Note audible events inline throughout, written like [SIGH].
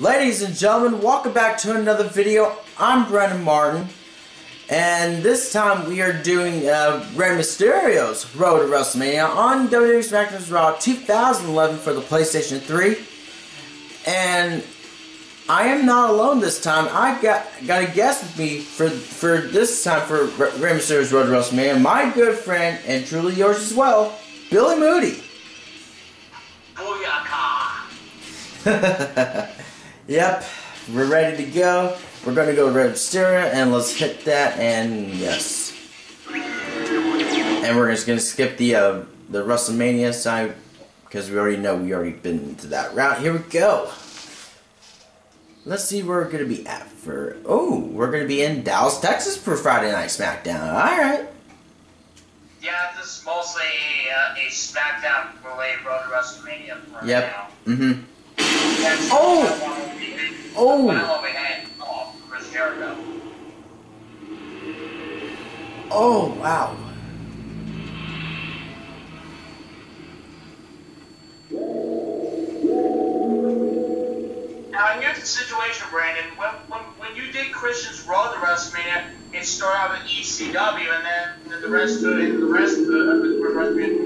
Ladies and gentlemen, welcome back to another video. I'm Brandon Martin, and this time we are doing uh, Rey Mysterio's Road to WrestleMania on WWE SmackDown Raw 2011 for the PlayStation 3. And I am not alone this time. I got got a guest with me for for this time for Rey Mysterio's Road to WrestleMania. My good friend and truly yours as well, Billy Moody. Booyaka! [LAUGHS] Yep, we're ready to go. We're gonna go Rey Mysterio and let's hit that and yes. And we're just gonna skip the uh, the WrestleMania side because we already know we already been to that route. Here we go. Let's see where we're gonna be at for. Oh, we're gonna be in Dallas, Texas for Friday Night SmackDown. All right. Yeah, this is mostly uh, a SmackDown related road to WrestleMania for Yep. now. Mm-hmm. Oh! Oh. the one where we had, oh, Chris Jericho. Oh wow. Now, here's the situation, Brandon. When, when, when you did Christian's Road to WrestleMania, it started out with ECW, and then, then the rest of it, the rest of the, of the rest of it.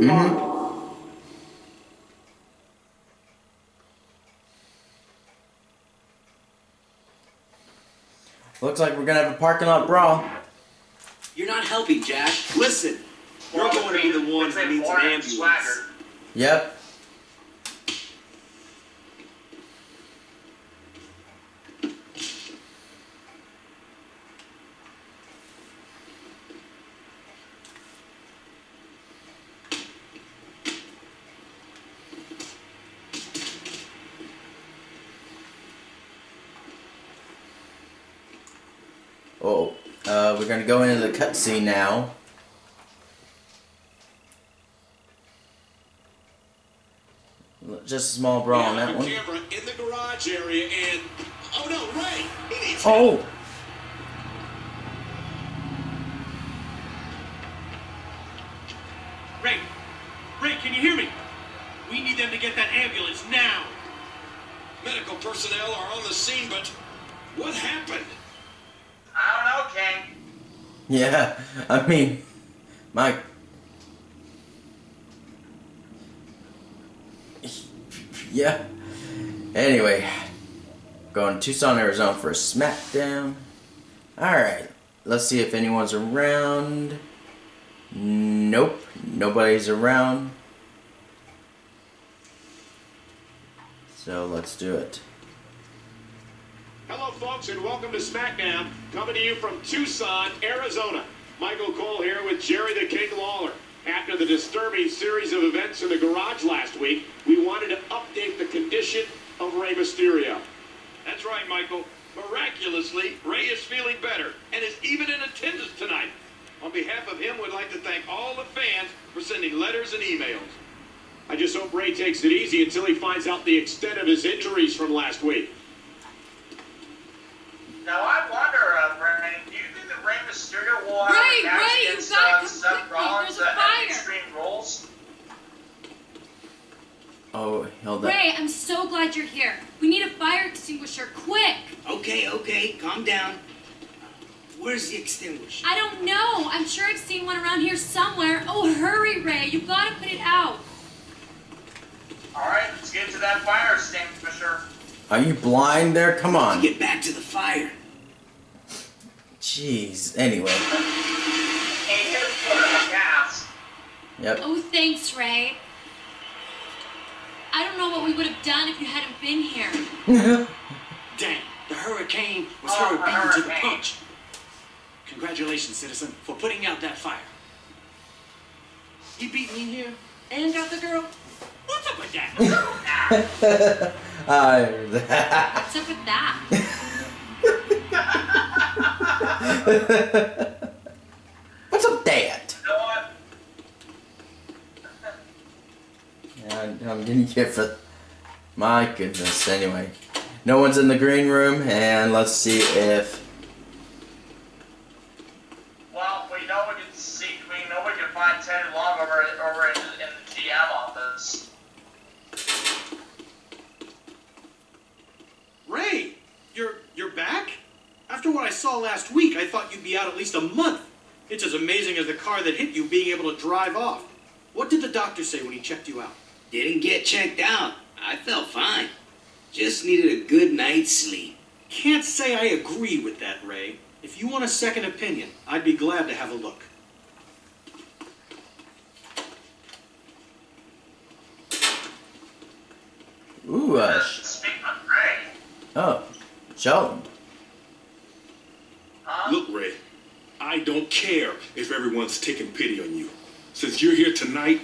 Mm-hmm. Looks like we're gonna have a parking lot brawl. You're not helping, Jack. Listen, you're going to be the one who needs an Warren ambulance. Swagger. Yep. Oh, we're gonna go into the cutscene now. Just a small brawl on that one. camera in the garage area and oh no, Ray! He needs Oh, Ray! Ray, can you hear me? We need them to get that ambulance now! medical personnel are on the scene, but what happened? I don't know, King. Yeah. I mean, my. Yeah. Anyway, going to Tucson, Arizona for a SmackDown. Alright, let's see if anyone's around. Nope, nobody's around. So let's do it. Hello, folks, and welcome to SmackDown, coming to you from Tucson, Arizona. Michael Cole here with Jerry the King Lawler. After the disturbing series of events in the garage last week, we wanted to update the condition of Rey Mysterio. That's right, Michael. Miraculously, Ray is feeling better and is even in attendance tonight. On behalf of him, we'd like to thank all the fans for sending letters and emails. I just hope Ray takes it easy until he finds out the extent of his injuries from last week. Now I wonder, uh, Brandon, do you think that Rey Mysterio will have Ray, a match Ray, you against uh, Seth Rollins at fire. Extreme Rules? Oh, hold up. Ray, I'm so glad you're here. We need a fire extinguisher, quick! Okay, okay, calm down. Where's the extinguisher? I don't know. I'm sure I've seen one around here somewhere. Oh, hurry, Ray. You've got to put it out. All right, let's get to that fire extinguisher. Are you blind there? Come on. Get back to the fire. Jeez. Anyway. Hey, here's the gas. Yep. Oh, thanks, Ray. I don't know what we would have done if you hadn't been here. [LAUGHS] Dang, the hurricane was Oh, her the beaten to the punch. Congratulations, citizen, for putting out that fire. You beat me here and got the girl? What's up with that? I heard that. What's up with that? [LAUGHS] [LAUGHS] What's up, Dad? You know what? Yeah, I'm getting here for. My goodness. Anyway, no one's in the green room, and let's see if. Well, we know we can see, we know we can find Teddy Long over, over in, in the GM office. Saw last week, I thought you'd be out at least a month. It's as amazing as the car that hit you being able to drive off. What did the doctor say when he checked you out? Didn't get checked out. I felt fine. Just needed a good night's sleep. Can't say I agree with that, Ray. If you want a second opinion, I'd be glad to have a look. Ooh, uh, sh- Speaking Ray, oh, Shelton. huh? Look, Ray, I don't care if everyone's taking pity on you. Since you're here tonight,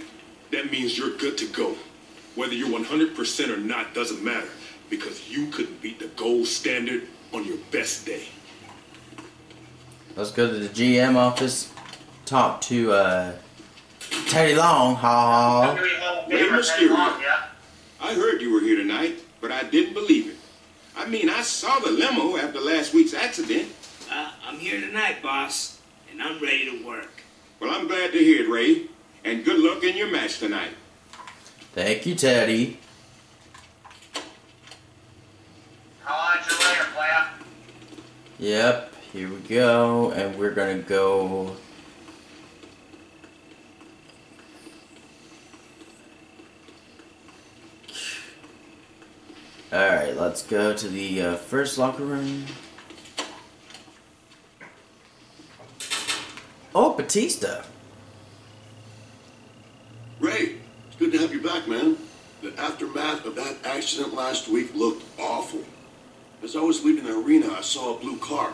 that means you're good to go. Whether you're 100% or not doesn't matter because you couldn't beat the gold standard on your best day. Let's go to the GM office. Talk to uh, Teddy Long. Ha. Do we hold Ray favor Mysterio. yeah? I heard you were here tonight, but I didn't believe it. I mean, I saw the limo after last week's accident. Uh, I'm here tonight, boss, and I'm ready to work. Well, I'm glad to hear it, Ray. And good luck in your match tonight. Thank you, Teddy. How on you later, player? Yep, here we go, and we're gonna go. Alright, let's go to the uh, first locker room. Oh, Batista. Ray, it's good to have you back, man. The aftermath of that accident last week looked awful. As I was leaving the arena, I saw a blue car.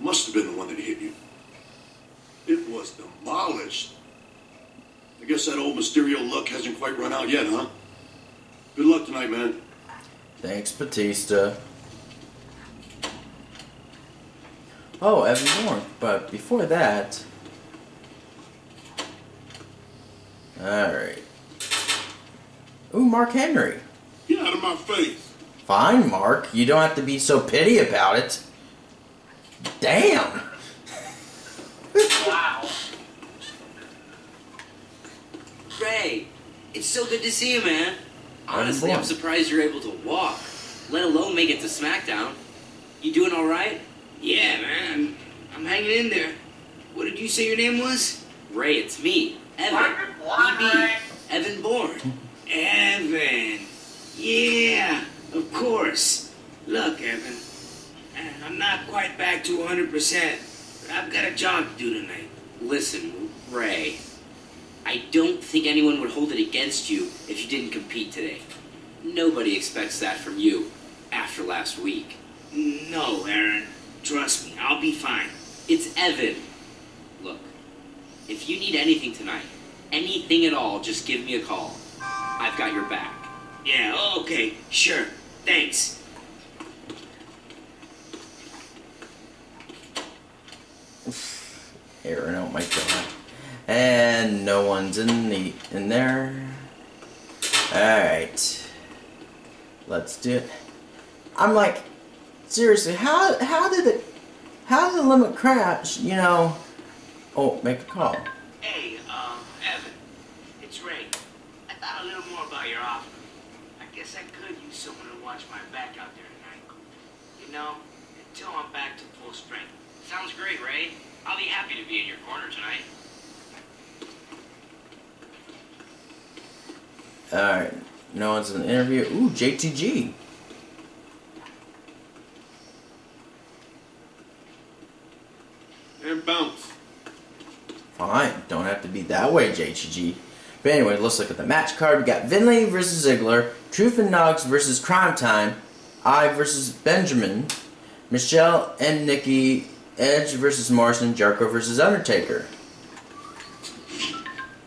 Must have been the one that hit you. It was demolished. I guess that old Mysterio look hasn't quite run out yet, huh? Good luck tonight, man. Thanks, Batista. Oh, Evan Bourne. But before that. Alright. Ooh, Mark Henry. Get out of my face. Fine, Mark. You don't have to be so pity about it. Damn! Wow. Ray, it's so good to see you, man. Honestly, I'm surprised you're able to walk, let alone make it to SmackDown. You doing all right? Yeah, man. I'm hanging in there. What did you say your name was? Ray, it's me, Evan. EB. Evan Bourne. Evan. Yeah, of course. Look, Evan. I'm not quite back to 100%, but I've got a job to do tonight. Listen, Ray. I don't think anyone would hold it against you if you didn't compete today. Nobody expects that from you after last week. No, Aaron. Trust me, I'll be fine. It's Evan. Look, if you need anything tonight, anything at all, just give me a call. I've got your back. Yeah, okay, sure. Thanks. Aaron, oh my god. And no one's in the in there. Alright. Let's do it. I'm like, seriously, how how did it how did the limit crash, you know? Oh, make a call. Hey, um, Evan. It's Ray. I thought a little more about your offer. I guess I could use someone to watch my back out there tonight. You know, until I'm back to full strength. Sounds great, Ray. I'll be happy to be in your corner tonight. Alright. No one's in the interview. Ooh, JTG. And bounce. Fine. Don't have to be that way, JTG. But anyway, let's look at the match card. We got Finlay versus Ziggler, Truth and Knox versus Cryme Tyme, I versus Benjamin, Michelle and Nikki, Edge versus Morrison, Jericho versus Undertaker.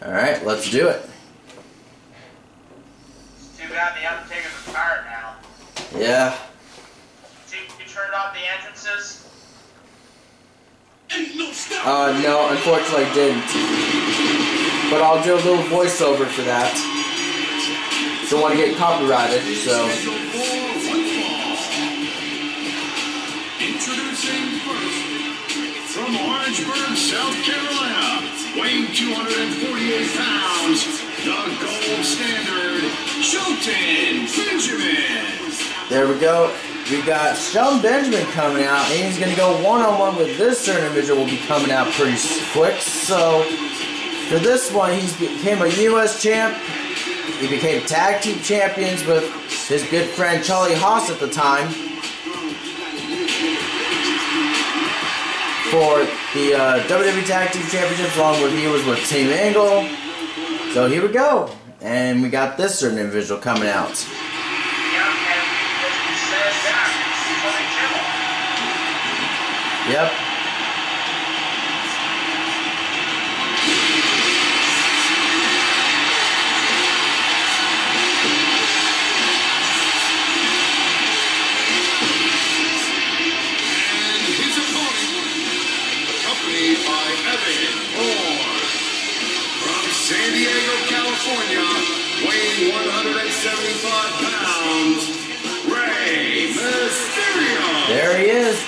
Alright, let's do it. Too bad the Undertaker's retired now. Yeah. See, you turned off the entrances? Ain't no stop. Uh, no, unfortunately I didn't. But I'll do a little voiceover for that. Don't want to get copyrighted, so. Introducing first, from Orangeburg, South Carolina, weighing 248 pounds, the gold standard, Shelton Benjamin. There we go. we got Shelton Benjamin coming out, and he's going to go one-on-one with this certain individual will be coming out pretty quick. So, for this one, he became a U.S. champ. He became tag team champions with his good friend Charlie Haas at the time. For the uh, WWE Tag Team Championships, along with he was with Team Angle. So here we go. And we got this certain individual coming out. Yep.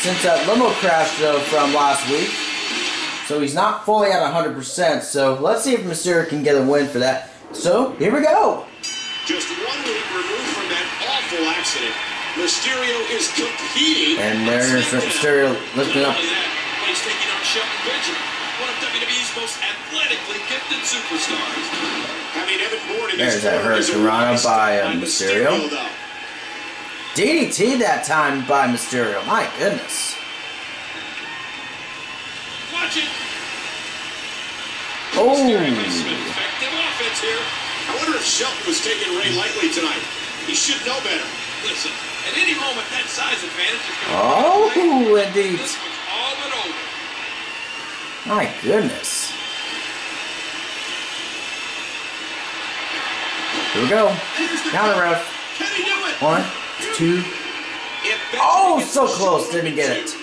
since that limo crash though from last week. So he's not fully at 100%. So let's see if Mysterio can get a win for that. So here we go. Just one week removed from that awful accident, Mysterio is competing. And there's Mysterio lifting up. That, he's taking on Shelton Benjamin, one of WWE's most athletically gifted superstars. Having Evan Bourne in There's his that corner is a Hurricane rise by uh, Mysterio. though. DDT that time by Mysterio. My goodness. Watch it. Oh. Mysterio has some effective offense here. I wonder if Shelton was taking Ray lightly tonight. He should know better. Listen, at any moment, that size advantage is going to Oh, indeed. This one's all but over. My goodness. Here we go. Counter ref. Can he do it? One, two. Oh, so close. Didn't get it.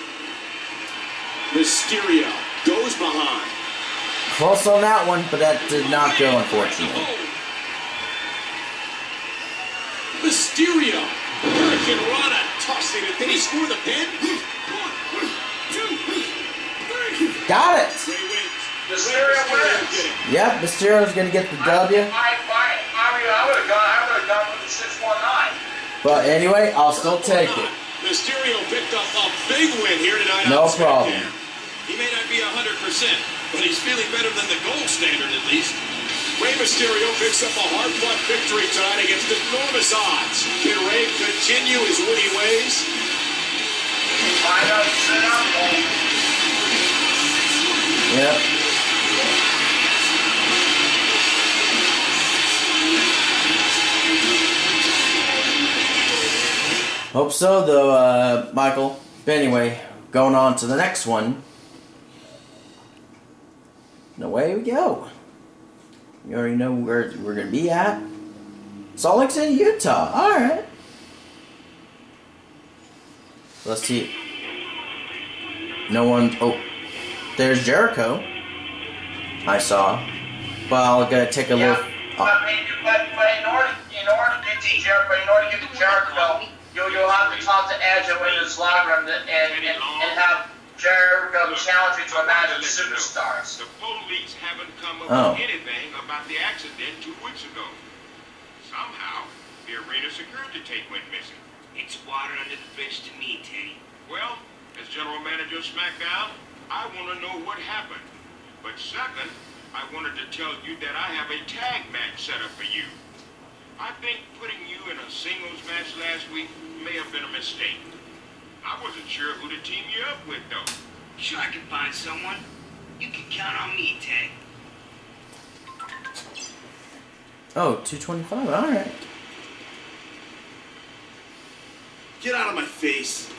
Mysterio goes behind. Close on that one, but that did not go, unfortunately. Mysterio. Hurricane Rana tossing it. Did he score the pin? Got it. Ray wins. Mysterio wins. Yep, Mysterio's gonna get the W. I, I, I mean, I would have gone, I would have gone with the 619. But anyway, I'll still take it. Mysterio picked up a big win here tonight. No problem. He may not be 100%, but he's feeling better than the gold standard at least. Rey Mysterio picks up a hard-fought victory tonight against enormous odds. Can Rey continue his winning ways? Find out, sit down, Paul. Yep. Hope so, though, uh, Michael. But anyway, going on to the next one. And away we go. You already know where we're gonna be at. Salt Lake City, Utah. Alright. Let's see. No one. Oh, there's Jericho. I saw. But I'll go take a Yeah, look. but, but, but in order, in order to get to Jericho, in order to get to Jericho, you'll, you'll have to talk to Edge and win this locker room and, and, and, and have Jericho challenge you to a match of superstars. The police haven't come up Oh. with anything about the accident two weeks ago. Somehow, the arena security tape went missing. It's water under the bridge to me, Teddy. Well, as general manager of SmackDown, I want to know what happened. But second, I wanted to tell you that I have a tag match set up for you. I think putting you in a singles match last week may have been a mistake. I wasn't sure who to team you up with, though. Sure, I can find someone. You can count on me, Ted. Oh, 225. Alright. Get out of my face.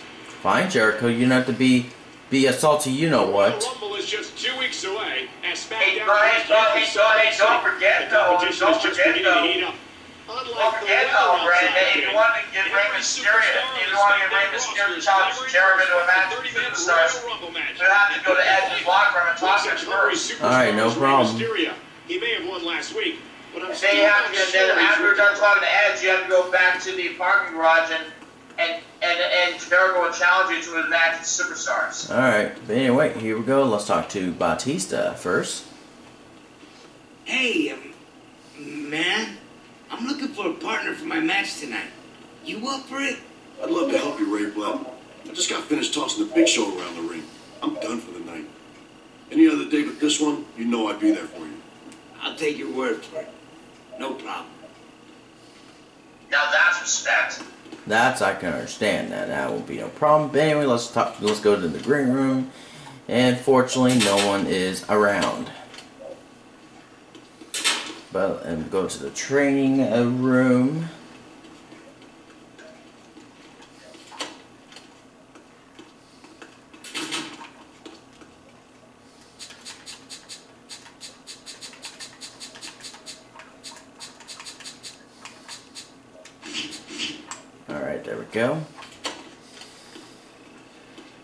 Fine, Jericho. You don't have to be be a salty you know Royal what. Rumble is just two weeks away as Hey, SmackDown. but hey, but hey, but hey, don't forget though, don't forget though. Heat up. Uh, forget though, Brandon, if you want to give Rey Mysterio, if you want to give Rey Mysterio the challenge to Jericho to a match with superstars, you have to go to Edge's locker room and talk to him first. Alright, no problem. He may have won last week, but I'm still they have not to, sure then after you're done talking to Edge, you have to go back to the parking garage and and and, and Jericho will challenge you to a match with superstars. Alright, but anyway, here we go. Let's talk to Batista first. Hey, um, man, I'm looking for a partner for my match tonight. You up for it? I'd love to help you, Ray Blood. I just got finished tossing the big show around the ring. I'm done for the night. Any other day but this one, you know I'd be there for you. I'll take your word for it. No problem. Now that's respect. That's I can understand that. That will be no problem. But anyway, let's talk. Let's go to the green room. And fortunately, no one is around. But and go to the training uh, room. Alright, there we go.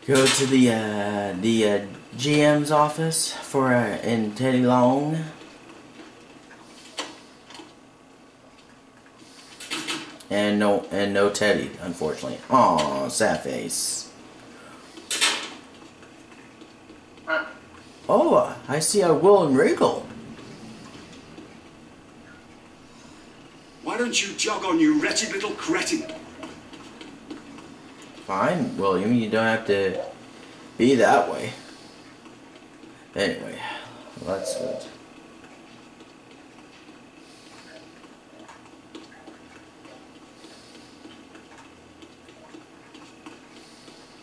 Go to the uh, the uh, GM's office for uh, in Teddy Long. And no and no Teddy, unfortunately. Aw, sad face. Oh, I see a William Regal. Why don't you jog on, you wretched little cretin? Fine, William, you don't have to be that way. Anyway, let's good.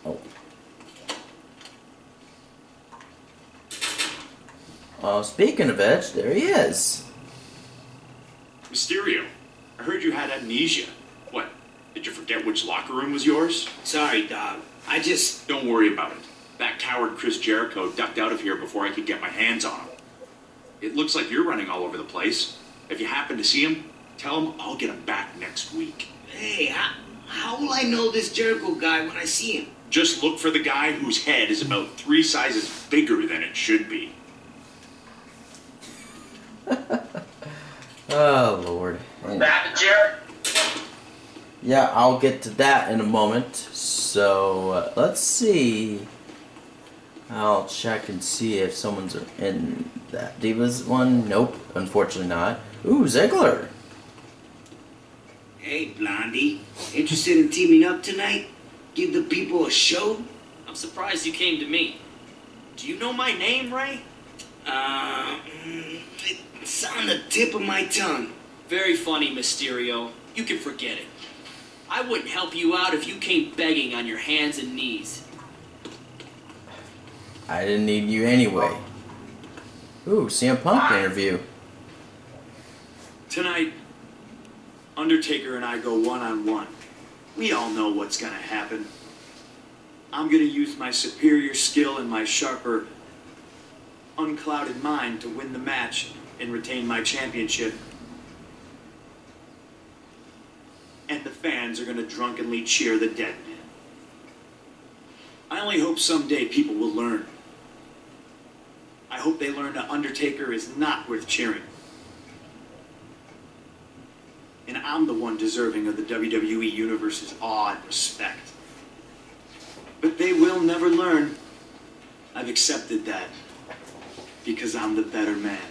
Oh. Oh, speaking of Edge, there he is. Mysterio, I heard you had amnesia. What? Did you forget which locker room was yours? Sorry, dog. I just. Don't worry about it. That coward Chris Jericho ducked out of here before I could get my hands on him. It looks like you're running all over the place. If you happen to see him, tell him I'll get him back next week. Hey, how, how will I know this Jericho guy when I see him? Just look for the guy whose head is about three sizes bigger than it should be. [LAUGHS] Oh, Lord. Back to Jared. Yeah, I'll get to that in a moment. So, uh, let's see. I'll check and see if someone's in that Divas one. Nope, unfortunately not. Ooh, Ziggler. Hey, Blondie. Interested in teaming up tonight? Give the people a show? I'm surprised you came to me. Do you know my name, Ray? Uh, mm, it's on the tip of my tongue. Very funny, Mysterio. You can forget it. I wouldn't help you out if you came begging on your hands and knees. I didn't need you anyway. Ooh, CM Punk interview. Tonight, Undertaker and I go one on one. We all know what's gonna happen. I'm gonna use my superior skill and my sharper, unclouded mind to win the match and retain my championship. And the fans are gonna drunkenly cheer the dead man. I only hope someday people will learn. I hope they learn that Undertaker is not worth cheering. And I'm the one deserving of the WWE Universe's awe and respect. But they will never learn. I've accepted that. Because I'm the better man.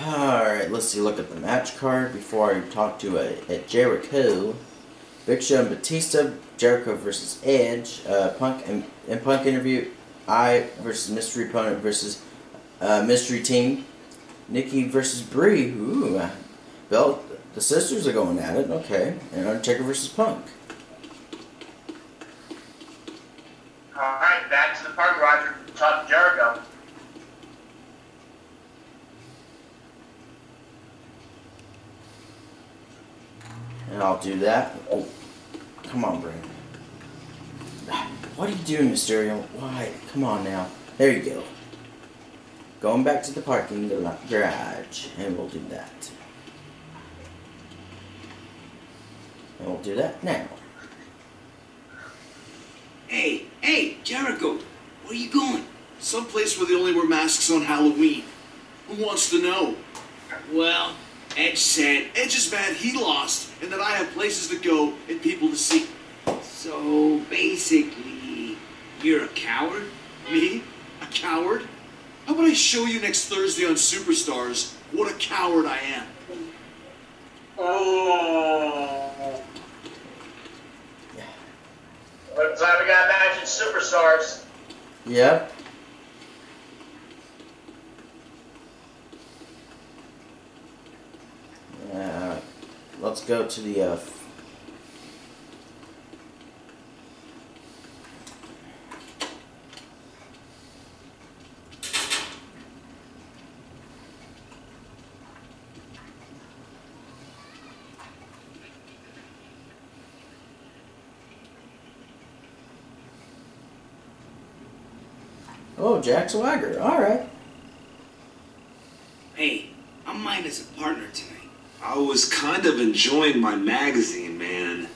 Alright, let's see, look at the match card before I talk to a, a Jericho. Big Show and Batista, Jericho versus Edge, uh, Punk and, and Punk interview, I versus Mystery Opponent versus uh, Mystery Team, Nikki versus Brie, ooh, belt, the sisters are going at it, okay, and Undertaker versus Punk. Alright, back to the park Roger. Talk to Jericho. And I'll do that. Oh, come on, Brandon. What are you doing, Mysterio? Why? Come on now. There you go. going back to the parking garage, and we'll do that. And we'll do that now. Hey, hey, Jericho, where are you going? Someplace where they only wear masks on Halloween. Who wants to know? Well, Edge said. Edge is mad he lost, and that I have places to go and people to see. So basically, you're a coward? Me? A coward? How about I show you next Thursday on Superstars what a coward I am? Oh. Looks like we got Magic Superstars. Yep. Uh, let's go to the uh, Oh, Jack Swagger. All right. Hey, I'm mine as a partner tonight. I was kind of enjoying my magazine, man.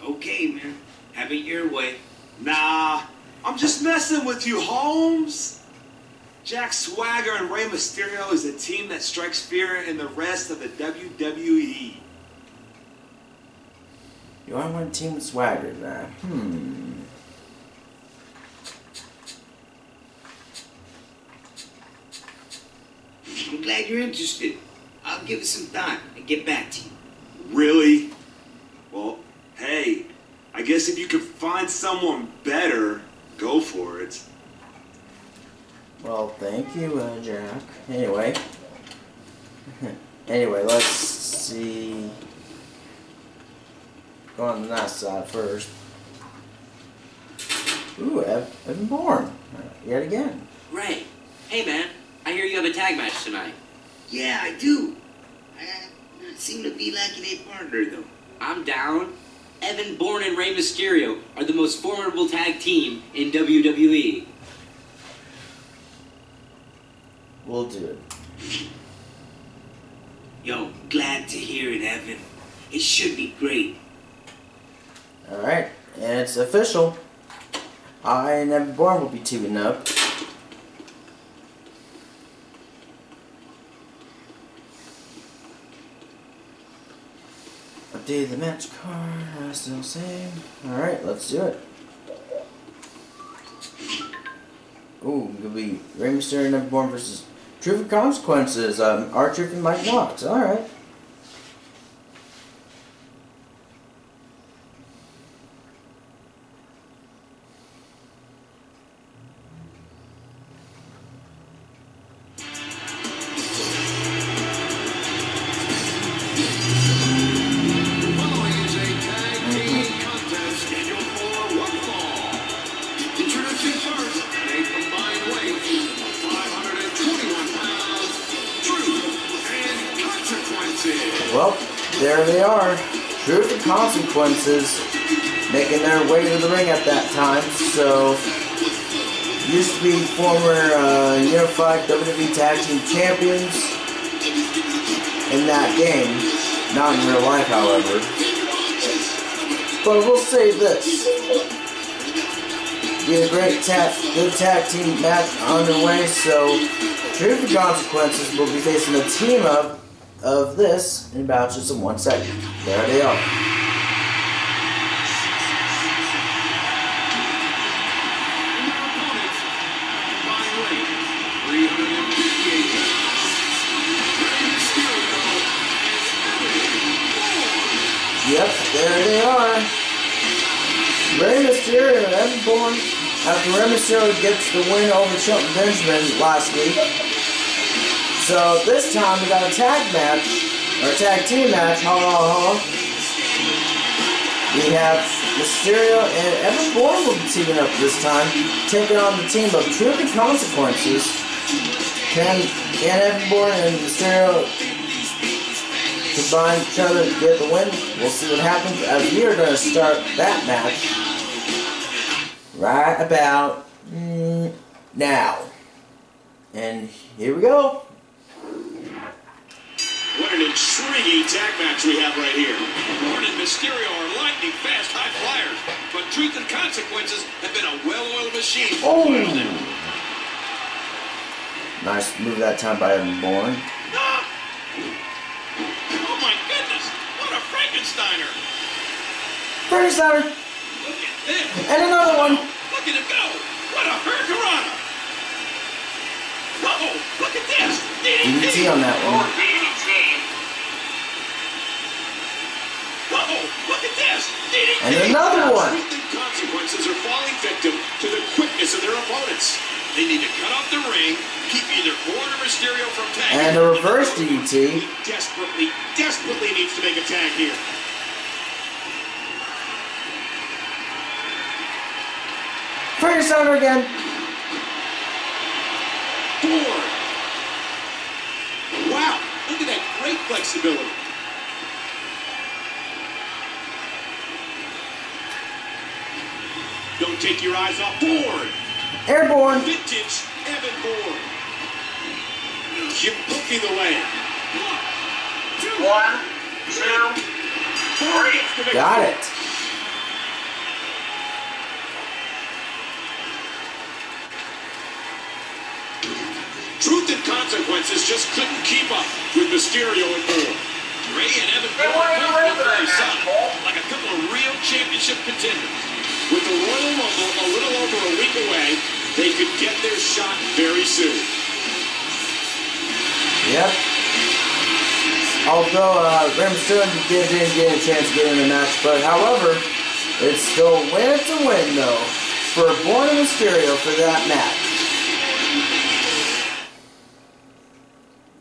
Okay, man. Have it your way. Nah, I'm just messing with you, Holmes. Jack Swagger and Rey Mysterio is a team that strikes fear in the rest of the WWE. You are one team with Swagger, man. Hmm. I'm glad you're interested. I'll give it some thought and get back to you. Really? Well, hey, I guess if you could find someone better, go for it. Well, thank you, uh, Jack. Anyway. [LAUGHS] anyway, let's see. Go on the nice side first. Ooh, Ev Evan Bourne. Uh, yet again. Ray, hey man, I hear you have a tag match tonight. Yeah, I do. I seem to be lacking a partner, though. I'm down. Evan Bourne and Rey Mysterio are the most formidable tag team in WWE. We'll do it. Yo, glad to hear it, Evan. It should be great. Alright, and it's official. I and Evan Bourne will be teaming up. Update the match card, uh, still same. Alright, let's do it. Ooh, it could be Rey Mysterio Evan versus Truth and Consequences, um, R-Truth and Mike Knox. Alright. Consequences making their way to the ring at that time. So, used to be former uh, Unified WWE Tag Team Champions in that game. Not in real life, however. But we'll say this. Be a great tag, good tag team match underway, so Truth and Consequences will be facing a team up of this in about just in one second. There they are. Bourne after Mysterio gets the win over Shelton Benjamin last week. So this time we got a tag match, or a tag team match, ha ha ha. We have Mysterio and Evan Bourne will be teaming up this time, taking on the team of and Consequences. Can, can Evan Bourne and Mysterio combine each other to get the win. We'll see what happens as we are going to start that match right about mm, now. And here we go. What an intriguing tag match we have right here. Orton and Mysterio are lightning fast high flyers, but truth and consequences have been a well-oiled machine Oh. Nice move that time by Evan Bourne. Oh my goodness! What a Frankensteiner! Frankensteiner. Look at this! And another one. Look at him go! What a hurricanrana! Uh-oh! Look at this! DDT on that one. Uh-oh! Look at this! DDT! And another one. Consequences are falling victim to the quickness of their opponents. They need to cut off the ring, keep either Bourne or Mysterio from tagging. And a reverse DDT. Desperately, desperately needs to make a tag here. Frankensteiner again. Bourne! Wow! Look at that great flexibility. Don't take your eyes off Bourne! Airborne. Vintage Evan Bourne. Keep booking the leg. One, two, three. Got it. Truth and consequences just couldn't keep up with Mysterio and Bourne. Ray and Evan Hey, Bourne why are you both ready look very solid, like a couple of real championship contenders. With the Royal Rumble a little over a week away, they could get their shot very soon. Yep. Although uh, Rey Mysterio did, didn't get a chance to get in the match, but however, it's still win to win though for Bourne and Mysterio for that match.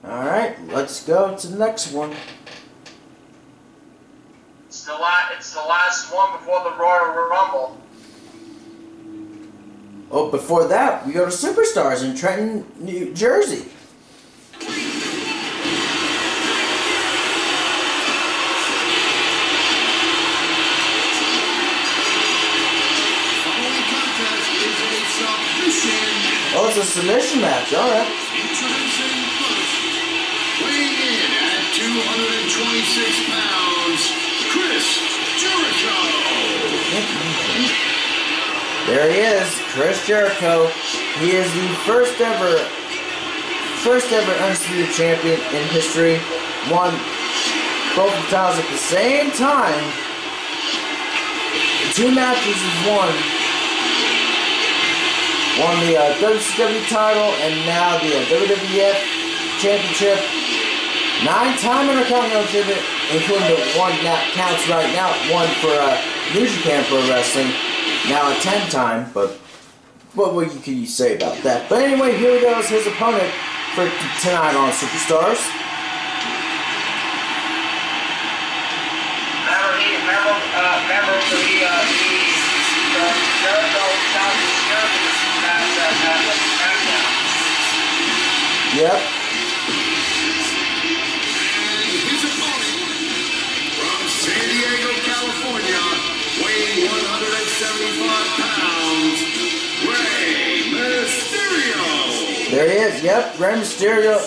All right, let's go to the next one. It's the, la- it's the last one before the Royal Rumble. Oh, before that, we go to Superstars in Trenton, New Jersey. Following contest is a submission match. Oh, it's a submission match. All right. 226 pounds, Chris Jericho. There he is, Chris Jericho. He is the first ever, first ever undisputed champion in history. Won both titles at the same time. Two matches he's won. Won the uh, WCW title and now the uh, WWF Championship. Nine-time Intercontinental Champion, including the one that counts right now, one for uh, New Japan Pro Wrestling. Now a 10 time, but what what can you say about that? But anyway, here goes his opponent for tonight on Superstars. Uh, remember the, uh. Yep. California, weighing 175 pounds, Rey Mysterio. There he is. Yep, Rey Mysterio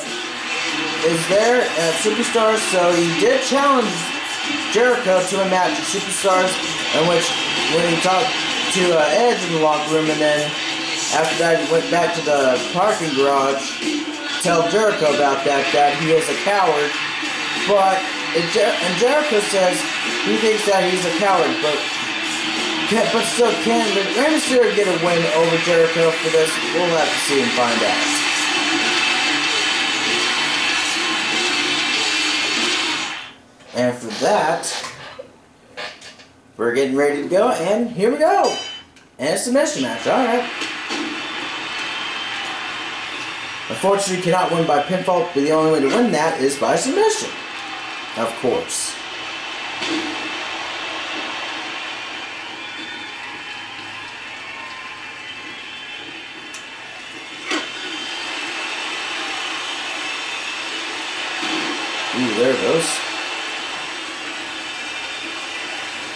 is there at Superstars, so he did challenge Jericho to a match at Superstars, in which when he talked to uh, Edge in the locker room, and then after that he went back to the parking garage, tell Jericho about that, that he is a coward, but and Jericho says he thinks that he's a coward, but can, but still, can the Rey Mysterio get a win over Jericho for this? We'll have to see and find out. And for that, we're getting ready to go, and here we go. And it's a submission match, alright. Unfortunately, you cannot win by pinfall, but the only way to win that is by submission. Of course. Ooh, there it goes.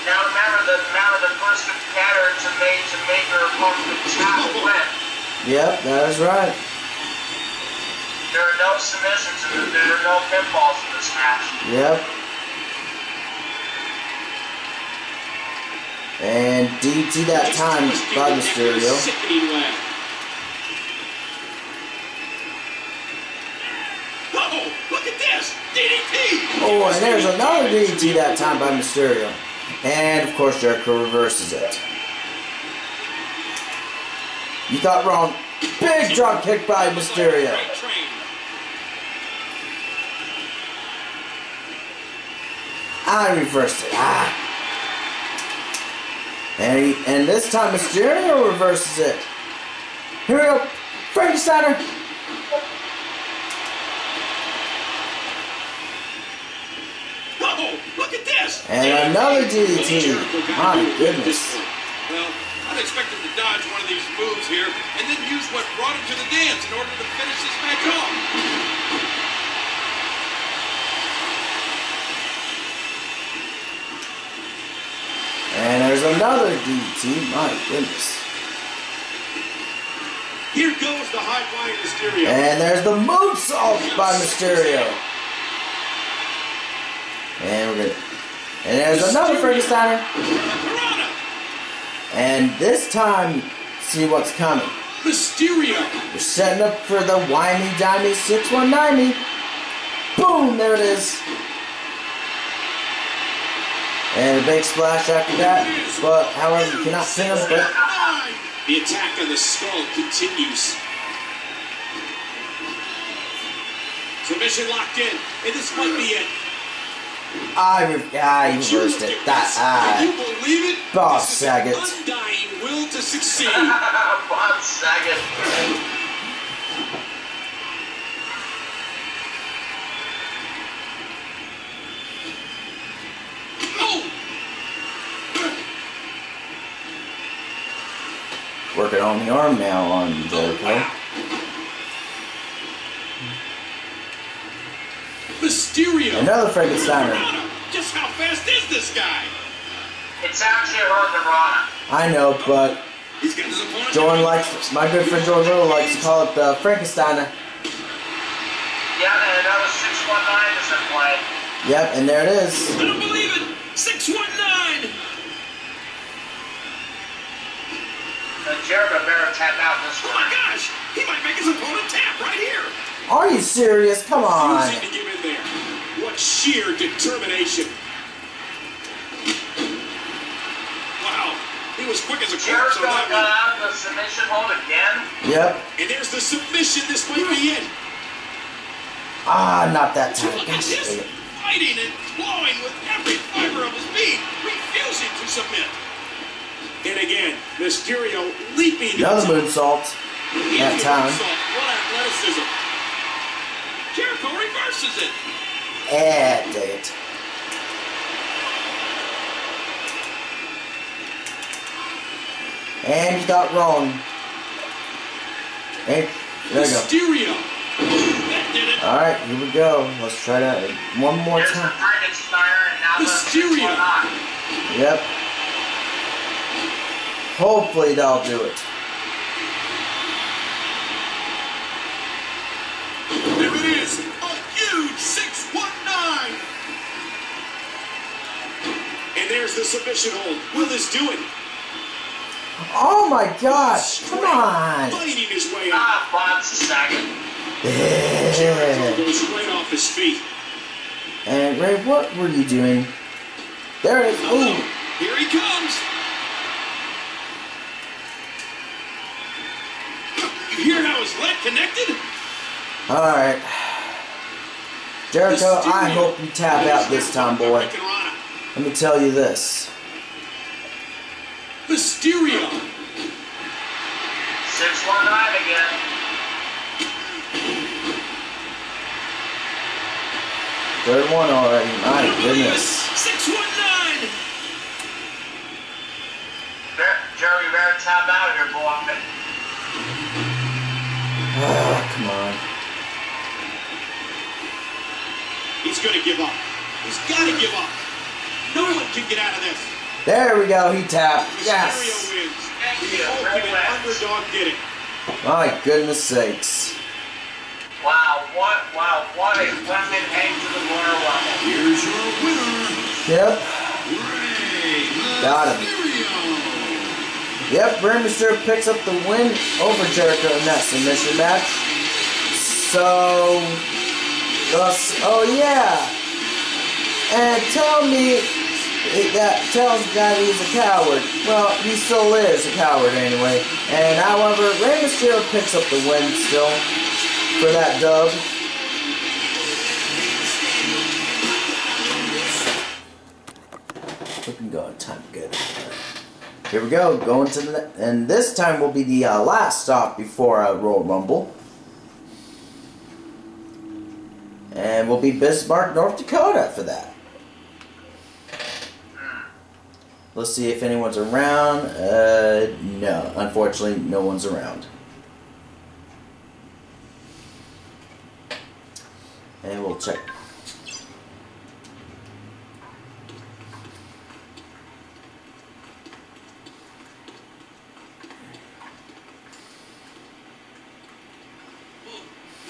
Now remember the remember the first competitor to make to make her opponent tap win. Yep, that is right. There are no submissions and there are no pinfalls in this match. Yep. And DT that time by Mysterio. Oh! DDT! Oh, and there's another DT that time by Mysterio. And of course Jericho reverses it. You thought wrong. Big drop kick by Mysterio. I reversed it. Ah. And, he, and this time Mysterio reverses it. Here we go. Frankensteiner. Oh, look at this! And another DDT. My goodness. Well, I'd expect him to dodge one of these moves here and then use what brought him to the dance in order to finish this match off. And there's another DT. My goodness. Here goes the high flying Mysterio. And there's the moonsault by Mysterio. And we're good. And there's another Frankensteiner. And this time, see what's coming. Mysterio. We're setting up for the Wimey Dimey 6190. Boom, there it is. And a big splash after that. But however, you cannot pin him, but The attack on the skull continues. Submission locked in, and this might be it. I, re- I reversed it. That ah. Can you I. believe it? Bob Saget. Undying will to succeed. [LAUGHS] Bob Saget. Working on the arm now on Jericho. Mysterio. Another Frankensteiner. Just how fast is this guy? It's actually Hurricanrana. I know, but He's got his opponent. Jordan likes, my good friend Jordan Little likes to call it the Frankensteiner. Yeah, and another 619 is in play. Yep, and there it is. I don't believe it. 619. And Jericho better tap out this Oh one. my gosh. He might make his opponent tap right here. Are you serious? Come on. Refusing to give in there. What sheer determination. Wow. He was quick as a corpse Jericho on that got one. out of the submission hold again. Yep. And there's the submission. This might be it. Ah, not that time. Look at this. Fighting and clawing with every fiber of his being, refusing to submit. And again, Mysterio leaping to Another the top. moonsault. Into That time. What athleticism. Jericho reverses it. Eh, dang it. And you got wrong. Hey, there we go. Mysterio. That. Alright, here we go. Let's try that one more Here's the time. Frankensteiner and now the Mysterio. Yep. Hopefully that'll do it. There it is. A huge 619. And there's the submission hold. Will this do it? Oh my gosh, come on. Fighting his way out. Ah, Bob Saget. Jericho Yeah. goes straight off his feet. And Rey, what were you doing? There it is. Ooh. Here he comes. You hear how his leg connected? Alright. Jericho, I hope you tap out this time, boy. Let me tell you this. Mysterio. 619 again. Third one already. My goodness. 619. Bear, Jerry, you better tap out here, boy. Ah, come on. He's going to give up. He's got to give up. No one can get out of this. There we go. He tapped. Yes. wins. Thank The you. ultimate Rey wins. underdog did it. My goodness sakes. Wow, what, wow, what a women end to the Royal Rumble. Here's your winner, Yep. Rey Got him. Yep, Rey Mysterio picks up the win over Jericho in that submission match. So, let's, oh yeah. And tell me that tells that he's a coward. Well, he still is a coward anyway. And however, Rey Mysterio picks up the win still for that dub. Looking good, time good. Here we go, going to the and this time will be the uh, last stop before uh, Royal Rumble. And we'll be Bismarck, North Dakota for that. Let's see if anyone's around. Uh, no, unfortunately, no one's around. And we'll check.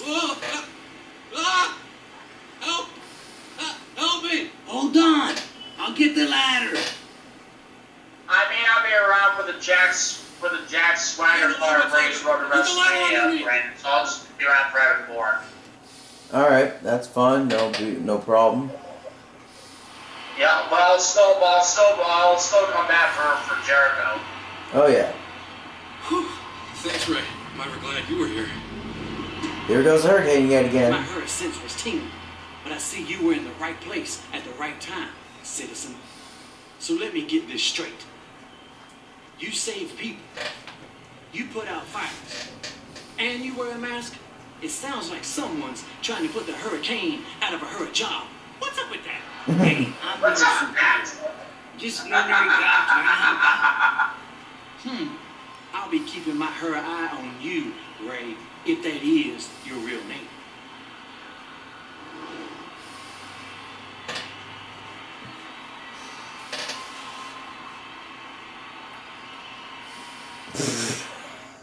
Whoa, ah, ah, help, ah, help me. Hold on. I'll get the ladder. I may not be around for the Jack's for the Jack Swagger Fire Race Road to WrestleMania, Brandon, so I'll just be around forevermore. All right, that's fine. No, be- no problem. Yeah, but I'll still, but I'll still, but I'll still come back for for Jericho. Oh yeah. Thanks, Rey. I'm ever glad you were here. Here goes Hurricane yet again. My again. hurt sense was tingling, but I see you were in the right place at the right time, citizen. So let me get this straight. You save people. You put out fires. And you wear a mask? It sounds like someone's trying to put the hurricane out of a her job. What's up with that? [LAUGHS] Hey, I'm What's up with that? Just an ordinary guy trying to help [LAUGHS] out. Hmm. I'll be keeping my her eye on you, Rey, if that is your real name.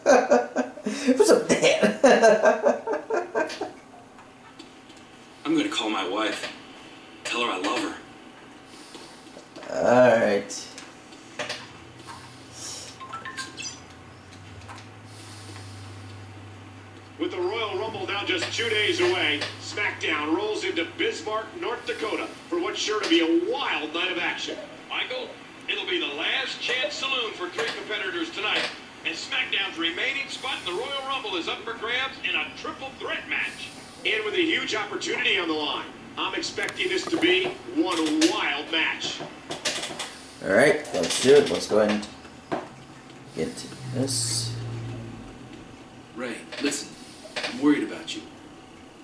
What's up, Dan? I'm gonna call my wife. Tell her I love her. All right. With the Royal Rumble now just two days away, SmackDown rolls into Bismarck, North Dakota for what's sure to be a wild night of action. Michael, it'll be the last chance saloon for three competitors tonight. And SmackDown's remaining spot in the Royal Rumble is up for grabs in a triple threat match. And with a huge opportunity on the line, I'm expecting this to be one wild match. All right, let's do it. Let's go ahead and get to this. Rey, listen, I'm worried about you.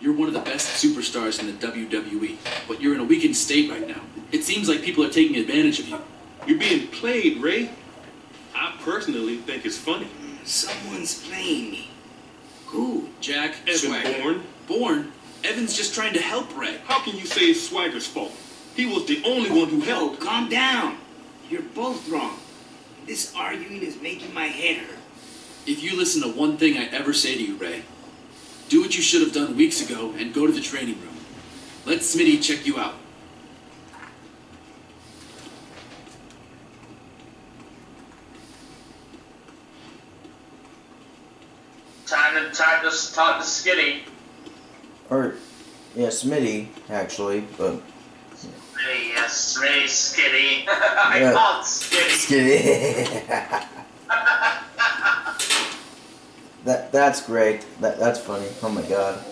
You're one of the best superstars in the WWE, but you're in a weakened state right now. It seems like people are taking advantage of you. You're being played, Rey. I personally think it's funny. Someone's playing me. Who? Jack Evan Swagger. Bourne. Bourne? Evan's just trying to help Rey. How can you say it's Swagger's fault? He was the only one who Yo, helped. Oh, calm down. You're both wrong. This arguing is making my head hurt. If you listen to one thing I ever say to you, Rey, do what you should have done weeks ago and go to the training room. Let Smitty check you out. Time to time to talk to Skitty. Or, yeah, Smitty, actually, but. Hey, yes, Rey Skitty. [LAUGHS] I Yeah. call it Skitty. Skinny. [LAUGHS] that that's great. That that's funny. Oh my god.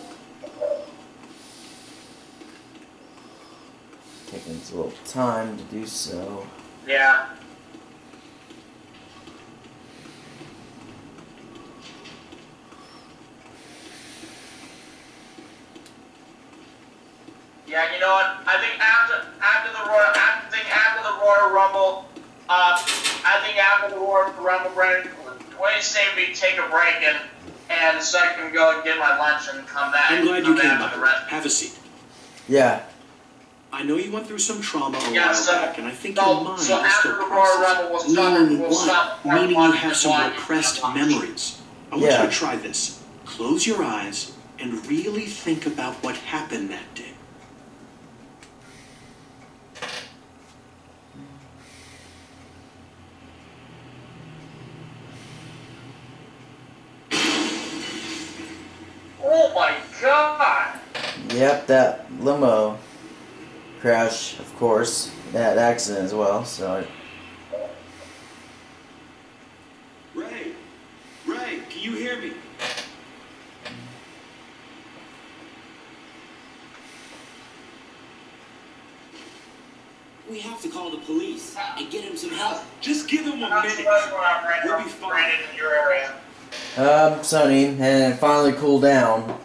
Taking a little time to do so. Yeah. Yeah, you know what? I think after after the Royal, I think after the Royal Rumble, uh, I think after the Royal Rumble, Brandon, Wednesday we take a break and and so I can go and get my lunch and come back. I'm glad come you came back by. the rest. Have a seat. Yeah. I know you went through some trauma a Yeah, while so- back, and I think so- your mind so is still the Royal Rumble, we'll processing. stop- Knowing we'll stop Meaning you have some one. repressed memories. I want Yeah. you to try this. Close your eyes and really think about what happened that day. Oh my god! Yep, that limo crash, of course, that accident as well. So Rey, Rey, can you hear me? We have to call the police and get him some help. Just give him a minute. too much going on right We'll be fine. In your area. um, sunny and finally cool down.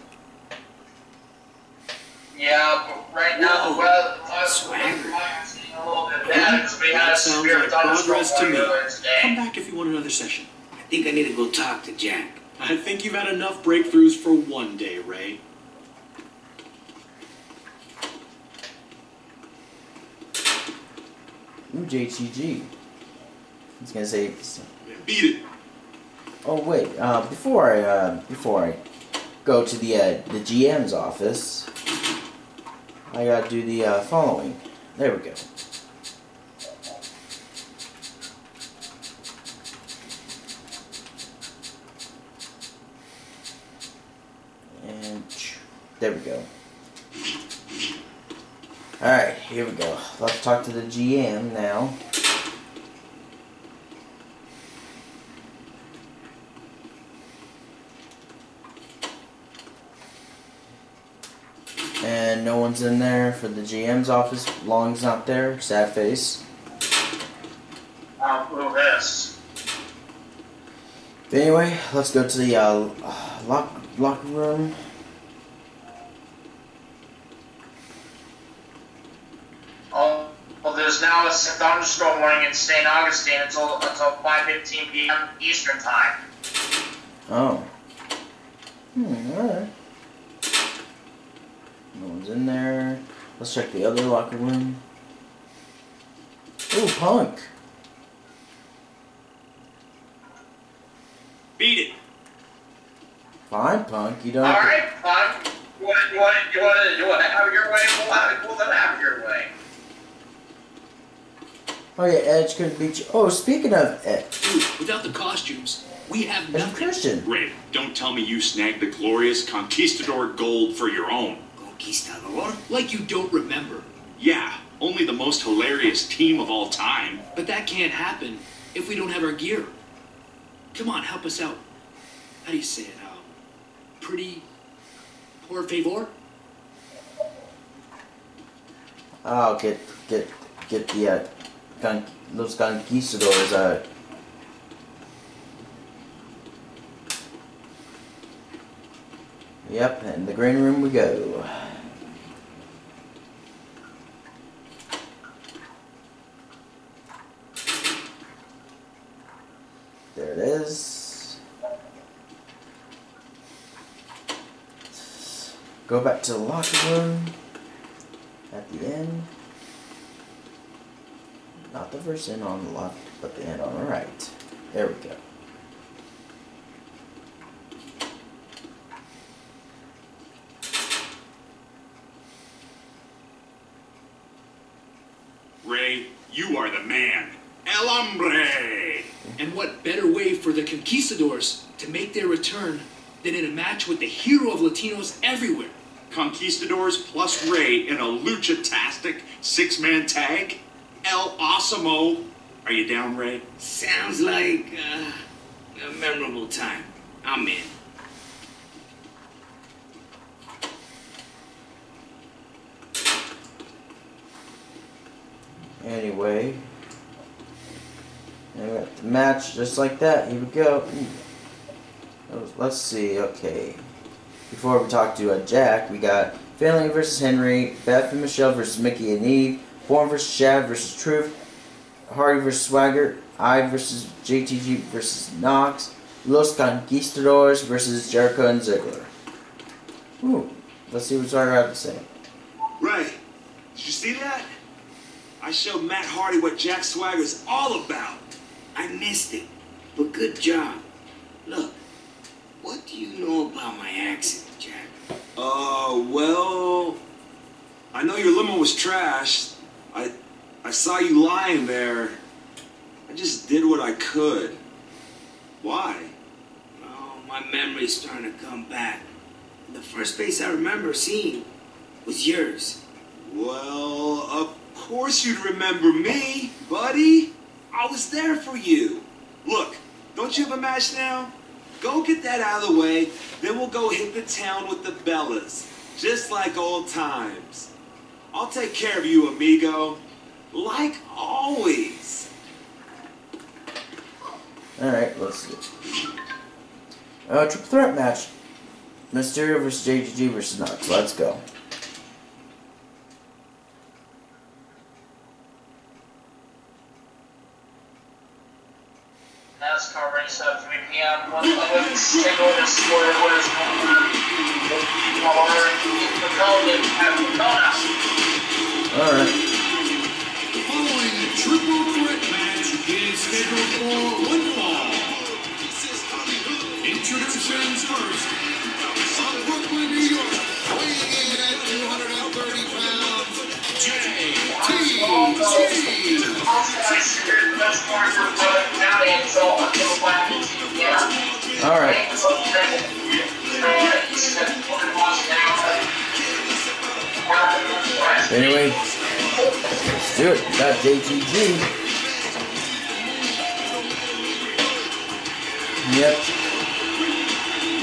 Yeah, but right now the Whoa. weather, uh, Swagger. a little bit bad because we had a That sounds severe like thunderstorm progress to me. earlier Come back if you want another session. I think I need to go talk to Jack. I think you've had enough breakthroughs for one day, Rey. Ooh, JTG. He's gonna say. Beat it. Oh wait, uh, before I uh, before I go to the uh, the GM's office, I gotta do the uh, following. There we go. And there we go. Alright, here we go. Let's talk to the GM now. And no one's in there for the GM's office. Long's not there. Sad face. Um, who this? But anyway, let's go to the uh, lock locker room. Oh, well, there's now a thunderstorm warning in St. Augustine until until 5:15 p.m. Eastern time. Oh. Hmm, alright. No one's in there. Let's check the other locker room. Ooh, Punk. Beat it. Fine, Punk. You don't. All have to- right, fine. You want you want you want you want to have it your way? We'll have it. We'll let it have it your way. Oh yeah, Edge couldn't beat you. Oh, speaking of Edge, Dude, without the costumes, we have Edge nothing. Christian. Rey, don't tell me you snagged the glorious Conquistador gold for your own. Conquistador? Like you don't remember. Yeah, only the most hilarious team of all time. But that can't happen if we don't have our gear. Come on, help us out. How do you say it? Uh, pretty por favor? Oh, get get get the uh, con- those conquistadors. Uh, yep, in the green room we go. There it is. Go back to the locker room at the end. Not the first end on the left, but the end on the right. There we go. Rey, you are the man. El hombre. And what better way for the conquistadors to make their return than in a match with the hero of Latinos everywhere? Conquistadors plus Rey in a lucha-tastic six-man tag? El Osimo. Are you down, Rey? Sounds like uh, a memorable time. I'm in. Anyway. And we got the match just like that. Here we go. Oh, Let's see. Okay. Before we talk to uh, Jack, we got Finlay versus Henry, Beth and Michelle versus Mickey and Eve, Bourne versus Chad versus Truth, Hardy versus Swagger, I versus JTG versus Knox, Los Conquistadors versus Jericho and Ziggler. Ooh. Let's see what Swagger had to say. Right. did you see that? I showed Matt Hardy what Jack Swagger's all about. I missed it, but good job. Look, what do you know about my accent, Jack? Uh, well, I know your limo was trashed. I, I saw you lying there. I just did what I could. Why? Oh, my memory's starting to come back. The first face I remember seeing was yours. Well, of course you'd remember me, buddy. I was there for you. Look, don't you have a match now? Go get that out of the way, then we'll go hit the town with the Bellas, just like old times. I'll take care of you, amigo. Like always. Alright, let's see. Uh, triple threat match. Mysterio versus JTG versus Knox. Let's go. NASCAR race at 3 p.m. Let's, let's take a look at score what is going on. Our McCollum at Pomona. Alright. The following triple threat match is scheduled for one fall. Introductions first. From Brooklyn, New York, weighing in at 230 pounds, JTG. Alright. Anyway, let's do it. Got JTG. Yep.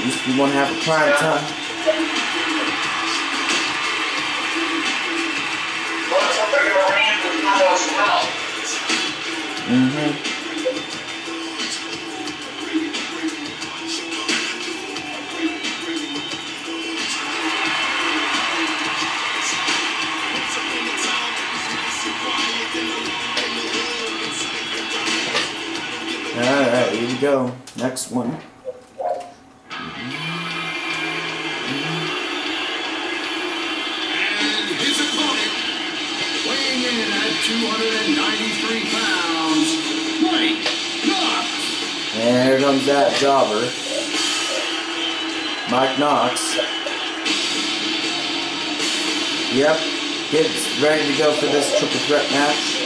Used to be one half of Cryme Tyme. Mm-hmm. Alright, here we go. Next one. 293 pounds, Mike Knox. And here comes that jobber. Mike Knox. Yep. Gets ready to go for this triple threat match.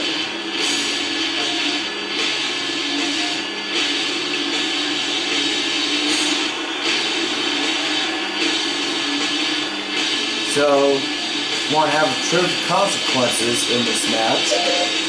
So, want to have true consequences in this match.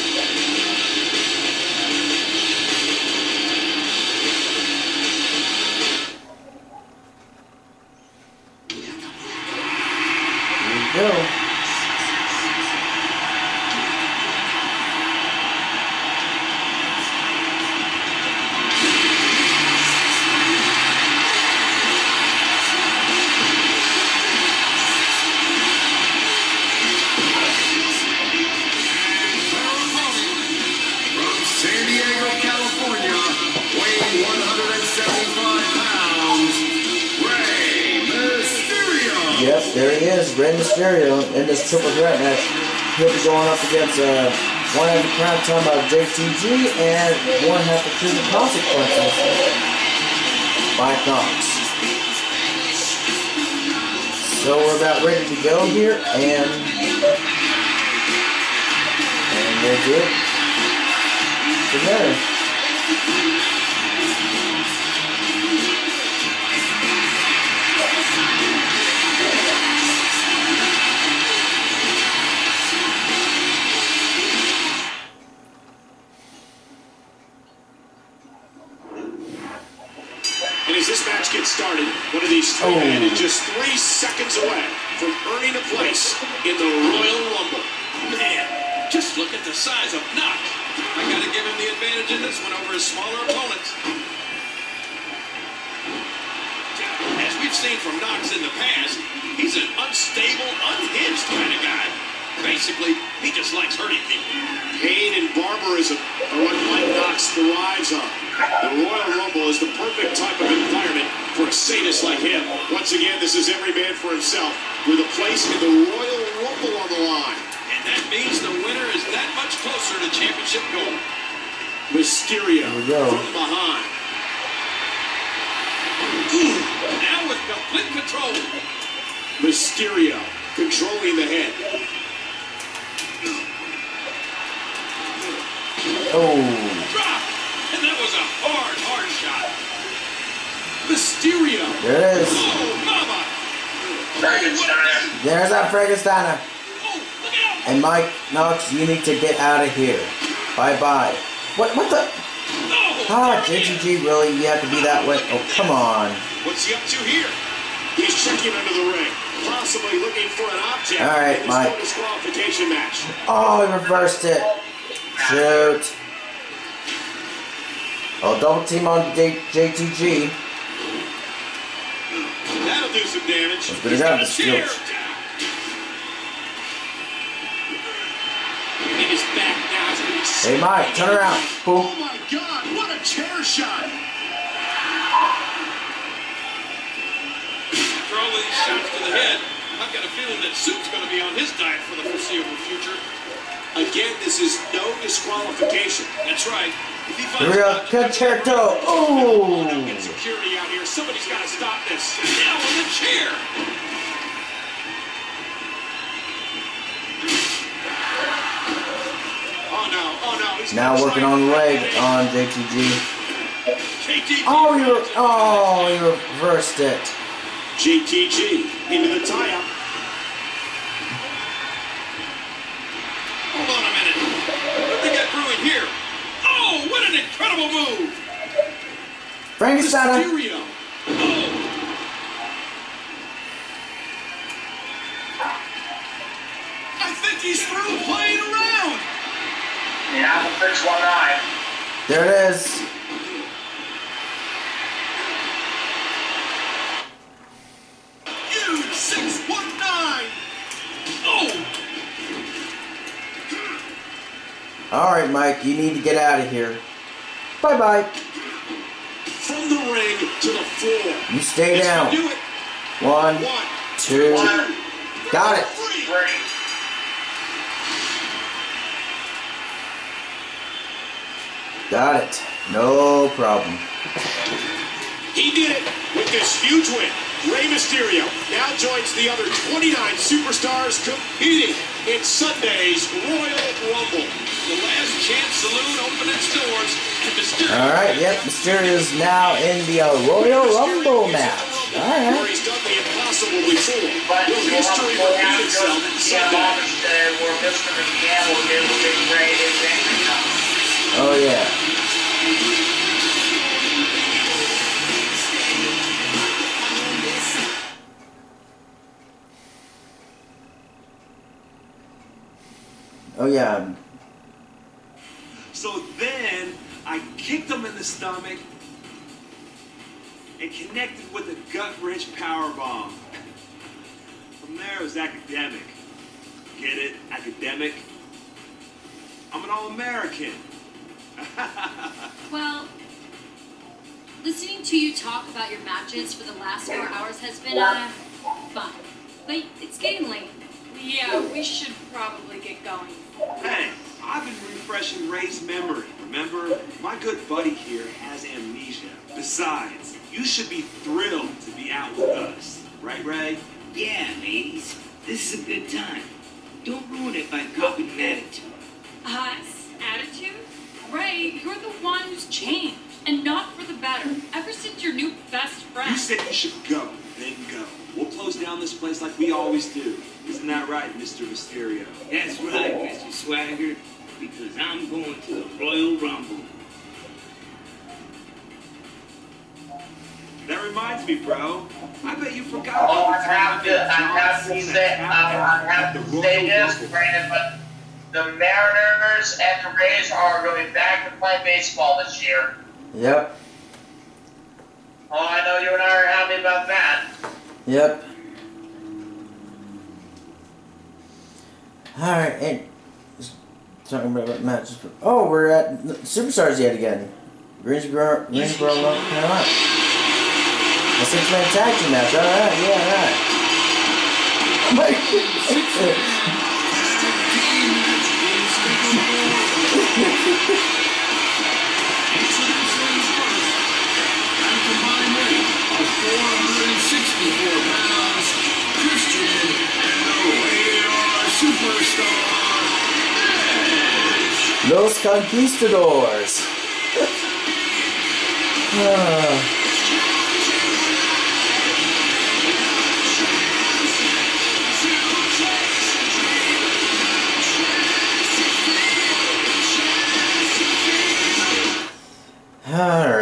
Against uh, one half of Cryme Tyme by JTG and one half of True the Consequences. By Knox. So we're about ready to go here, and and we'll do it from And as this match gets started, one of these three men is oh. just three seconds away from earning a place in the Royal Rumble. Man, just look at the size of Knox. I gotta give him the advantage in this one over his smaller opponents. As we've seen from Knox in the past, he's an unstable, unhinged kind of guy. Basically, he just likes hurting people. Pain and barbarism are what Mike Knox thrives on. The Royal Rumble is the perfect type of environment for a sadist like him. Once again, this is every man for himself, with a place in the Royal Rumble on the line. And that means the winner is that much closer to championship gold. Mysterio go. from behind. Now with complete control. Mysterio controlling the head. Oh. Drop! And that was a hard, hard shot. Mysterio. There it is. Oh! There's that Frankensteiner. And Mike Knox, you need to get out of here. Bye bye. What? What the? Ah, JTG, really? You have to be that way? Oh, come on. What's he up to here? He's checking under the ring, possibly looking for an object All right, Mike. disqualification match. Oh, he reversed it. Shoot. Oh, double team on J- JTG. That'll do some damage. Let's bring it down to steel. In his back now, he's gonna be Hey, Mike, turn around. Boom. Oh my God! What a chair shot! All these shots to the head, I've got a feeling that Soup's going to be on his diet for the foreseeable future. Again, this is no disqualification. That's right. If he finds go. Concerto. Oh. security out here, somebody's got to stop this. Now on the chair. Oh no! Oh no! He's Now working on the leg on JTG. Oh, you re- oh, you reversed it. JTG into the tie-up. Hold on a minute. What they got brewing here? Oh, what an incredible move! Frankensteiner. Mysterio. Oh. I think he's through playing around. Yeah, fix one eye. There it is. You need to get out of here. Bye bye. From the ring to the floor. You stay This down. do it. One, two. Got it. Three. Got it. No problem. He did it with this huge win. Rey Mysterio now joins the other 29 superstars competing in Sunday's Royal Rumble. The last chance saloon opened its doors. All right. Yep. Mysterio's now in the uh, Royal Rumble match. All Where he's done the impossible before. Will history to go down repeat and go to itself the Sunday? GM office today where Mr. McCann will give a big grade in January. Oh yeah. Oh yeah. So then I kicked him in the stomach and connected with a gut-wrench power bomb. From there it was academic. Get it? Academic. I'm an all-American. [LAUGHS] Well, listening to you talk about your matches for the last four hours has been uh, fun. But it's getting late. Yeah, we should probably get going. Hey, I've been refreshing Rey's memory. Remember, my good buddy here has amnesia. Besides, you should be thrilled to be out with us. Right, Rey? Yeah, ladies. This is a good time. Don't ruin it by copying an attitude. Us? Attitude? Rey, you're the one who's changed. And not for the better. Ever since your new best friend. You said you should go, then go. We'll close down this place like we always do. Isn't that right, Mr. Mysterio? That's right, Mr. Swagger, because I'm going to the Royal Rumble. That reminds me, bro. I bet you forgot Oh, about I the time have to, I John have to say, tapped I, I have to say this, Brandon, but the Mariners and the Rays are going back to play baseball this year. Yep. Oh, I know you and I are happy about that. Yep. All right, and just talking about matches. Oh, we're at Superstars yet again. Greensboro, Greensboro, North Carolina. A six-man tag team match. All right, yeah, all right. Oh my Christian and the radar superstar. Los Conquistadors. Ah. Alrighty.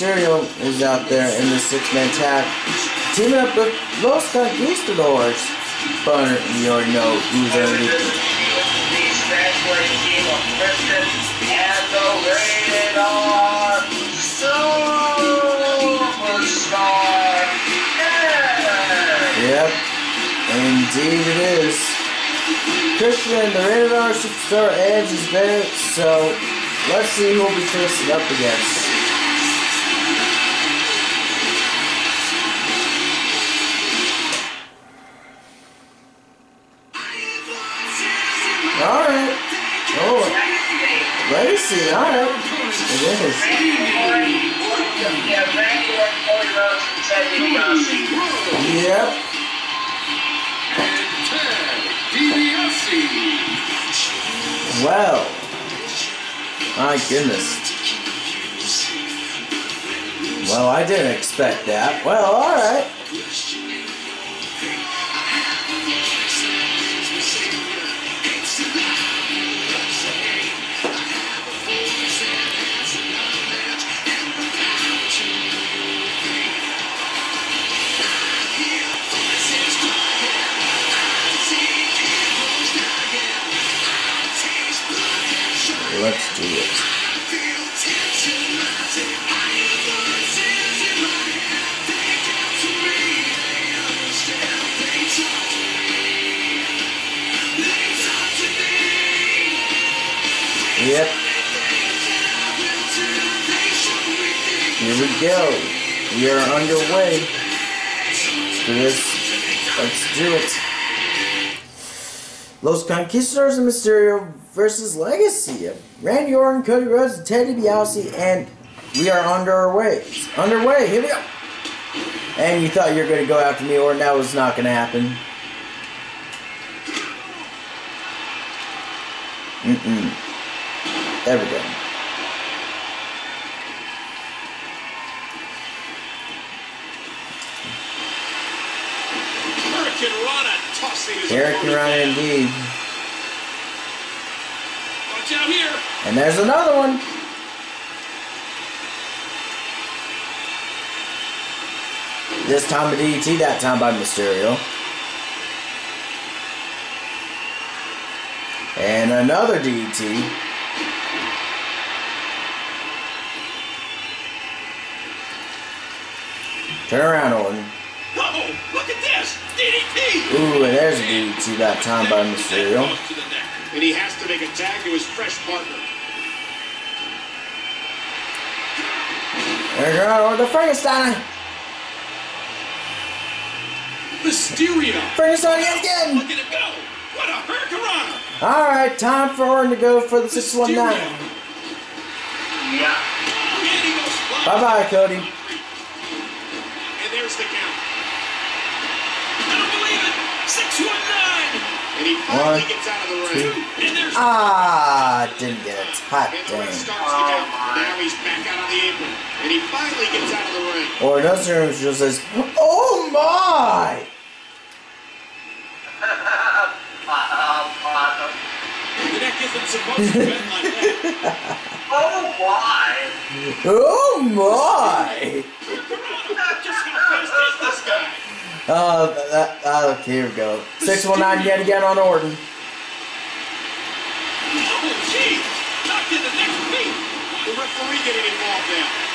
Mysterio is out there in the six-man tag. Teaming up with Los Conquistadors. But you already know who's already. The Spanish team of Christian and the Rated R Superstar. Yeah. Yep. Indeed it is. Christian, the Rated R Superstar Edge is there, so let's see who will be facing up against. Legacy, alright. It is. Yep. Well. My goodness. Well, I didn't expect that. Well, alright. Let's do it. Yep. Here we go. We are underway this. Let's do it. Los Conquistadors and Mysterio versus Legacy of Randy Orton, Cody Rhodes, and Teddy DiBiase, and we are under our way. Underway. Here we go. And you thought you were going to go after me, Orton. That was not going to happen. Mm-mm. There we go. Hurricanrana tossing his Eric opponent Rana indeed. Watch out here. And there's another one. This time a DDT, that time by Mysterio. And another DDT. Turn around, Orton. Oh, look at this. DDT. Ooh, and there's a DDT that time by Mysterio. And he has to make a tag to his fresh partner. There you go, the Frankenstein. Mysterio. Frankenstein yet again. Look at him go. What a Hurricane Alright, time for Orton to go for the 619. Yeah. And he goes flying. Bye bye, Cody. And there's the count. I don't believe it. 619. And he finally One, gets out of the two. ring. And there's Ah, didn't get it. Hot And the ref dang. starts the count. Now he's back out on the apron. And he finally gets out of the ring. Or another room just says, Oh my! The neck isn't supposed to bend like that. [LAUGHS] Oh, why? Oh my! Just how fast is this guy? Uh, that, uh, here we go. 619 yet again on Orton. Oh, gee. Knocked in the next beat. The referee getting involved now.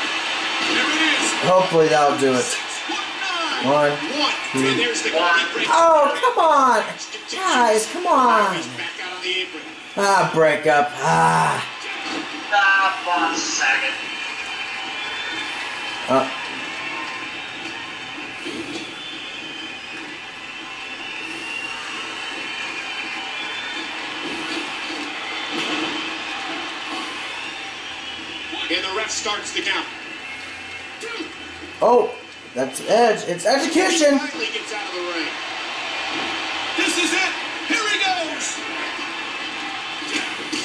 There it is. Hopefully that'll do it. One, One. two. And there's the count. He breaks Oh, come on! Guys, come on! Ah, break out on the apron. Ah. Ah. Stop on a second. Uh, And the ref starts the count. Oh, that's Edge. It's execution. Finally gets out of the ring. This is it. Here he goes.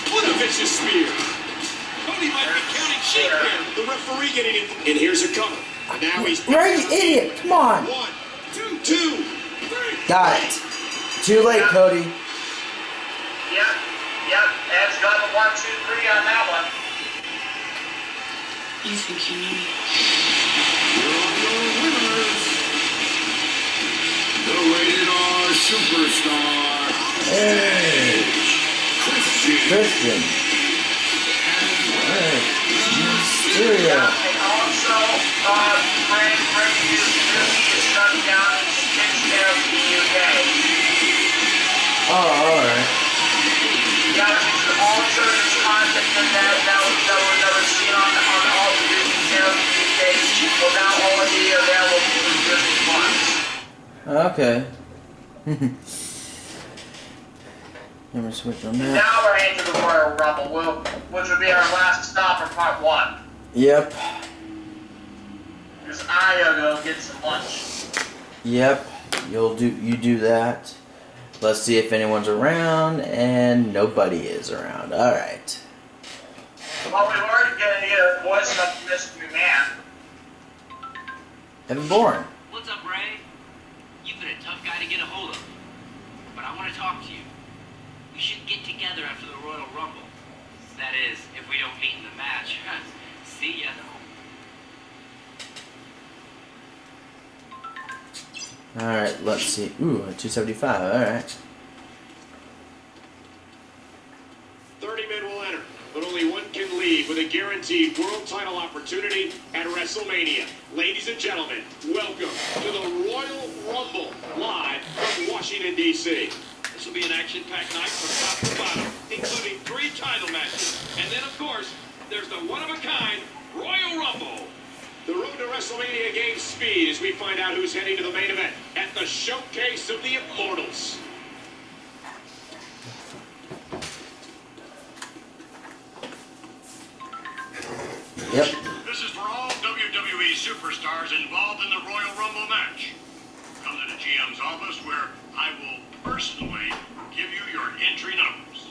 What a vicious spear. Cody might be counting sheep here. The referee getting in. And here's a cover. Now he's Ray, idiot. Come on. one, two, two, three. Got it. Too late, Cody. Yep, yep. Edge got the one, two, three on that one. Here are your winners. The superstar. Edge. Christian. Mysterio. Also, uh, Ray used is shut down of the UK. Oh, alright. Yeah, it's also this concept that that that was that was never seen on Okay. [LAUGHS] Let me switch on that. Now we're heading to the Royal Rumble, will- which would be our last stop for part one. Yep. Because I gotta go get some lunch. Yep. You'll do you do that. Let's see if anyone's around and nobody is around. Alright. Well, we were gonna get a voice of Mr. McMahon. Evan Bourne. What's up, Rey? You've been a tough guy to get a hold of. But I want to talk to you. We should get together after the Royal Rumble. That is, if we don't meet in the match. [LAUGHS] See ya. Alright, let's see. Ooh, 275. Alright. 30 men will enter, but only one can leave with a guaranteed world title opportunity at WrestleMania. Ladies and gentlemen, welcome to the Royal Rumble, live from Washington, D.C. This will be an action-packed night from top to bottom, including three title matches. And then, of course, there's the one-of-a-kind Royal Rumble. The road to WrestleMania gains speed as we find out who's heading to the main event at the Showcase of the Immortals. Yep. This is for all WWE superstars involved in the Royal Rumble match. Come to the GM's office where I will personally give you your entry numbers.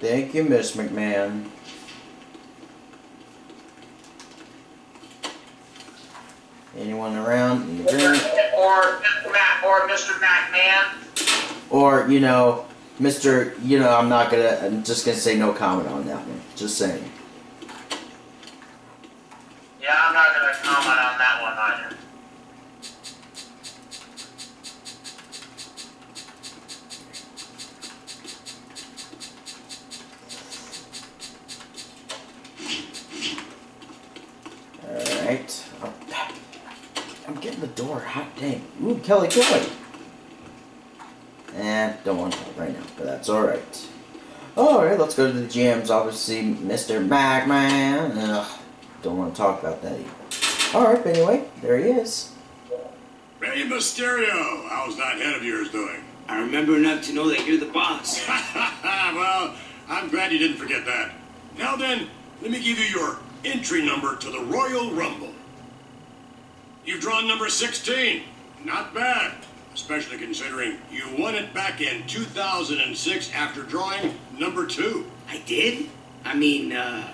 Thank you, Miss McMahon. Anyone around in the room? Or Mr. Matt, or Mr. McMahon. Or, you know, Mr. You know, I'm not gonna, I'm just gonna say no comment on that one. Just saying. Yeah, I'm not gonna comment on that one either. Alright. Oh, I'm getting the door. Hot dang. Ooh, Kelly Kelly. Eh, don't want to right now, but that's alright. Alright, let's go to the GM's obviously Mr. McMahon. Ugh, don't want to talk about that either. Alright, but anyway, there he is. Rey Mysterio, how's that head of yours doing? I remember enough to know that you're the boss. [LAUGHS] well, I'm glad you didn't forget that. Now then, let me give you your entry number to the Royal Rumble. You've drawn number 16. Not bad, especially considering you won it back in 2006 after drawing number two. I did? I mean, uh,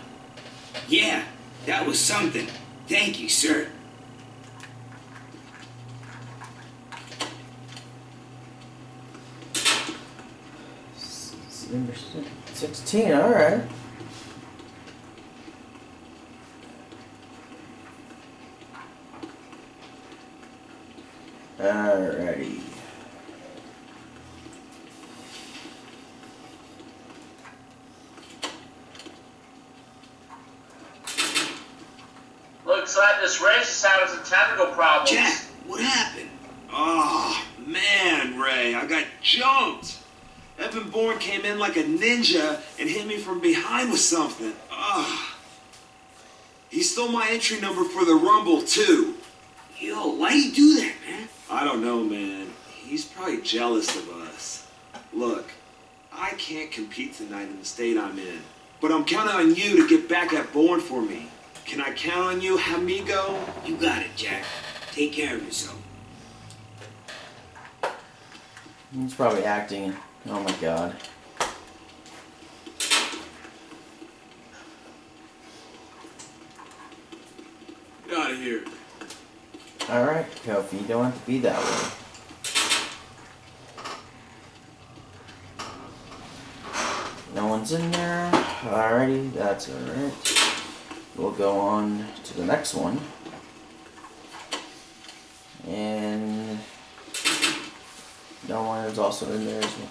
yeah, that was something. Thank you, sir. Number 16, alright. Alrighty. Like this race is having some technical problems. Jack, what happened? Oh, man, Rey, I got jumped. Evan Bourne came in like a ninja and hit me from behind with something. Ugh. He stole my entry number for the Rumble, too. Yo, why you do that, man? I don't know, man. He's probably jealous of us. Look, I can't compete tonight in the state I'm in, but I'm counting on you to get back at Bourne for me. Can I count on you, amigo? You got it, Jack. Take care of yourself. He's probably acting. Oh my god. Get out of here. Alright, Kofi, you don't have to be that way. No one's in there. Alrighty, that's alright. We'll go on to the next one. And one is also in there as well.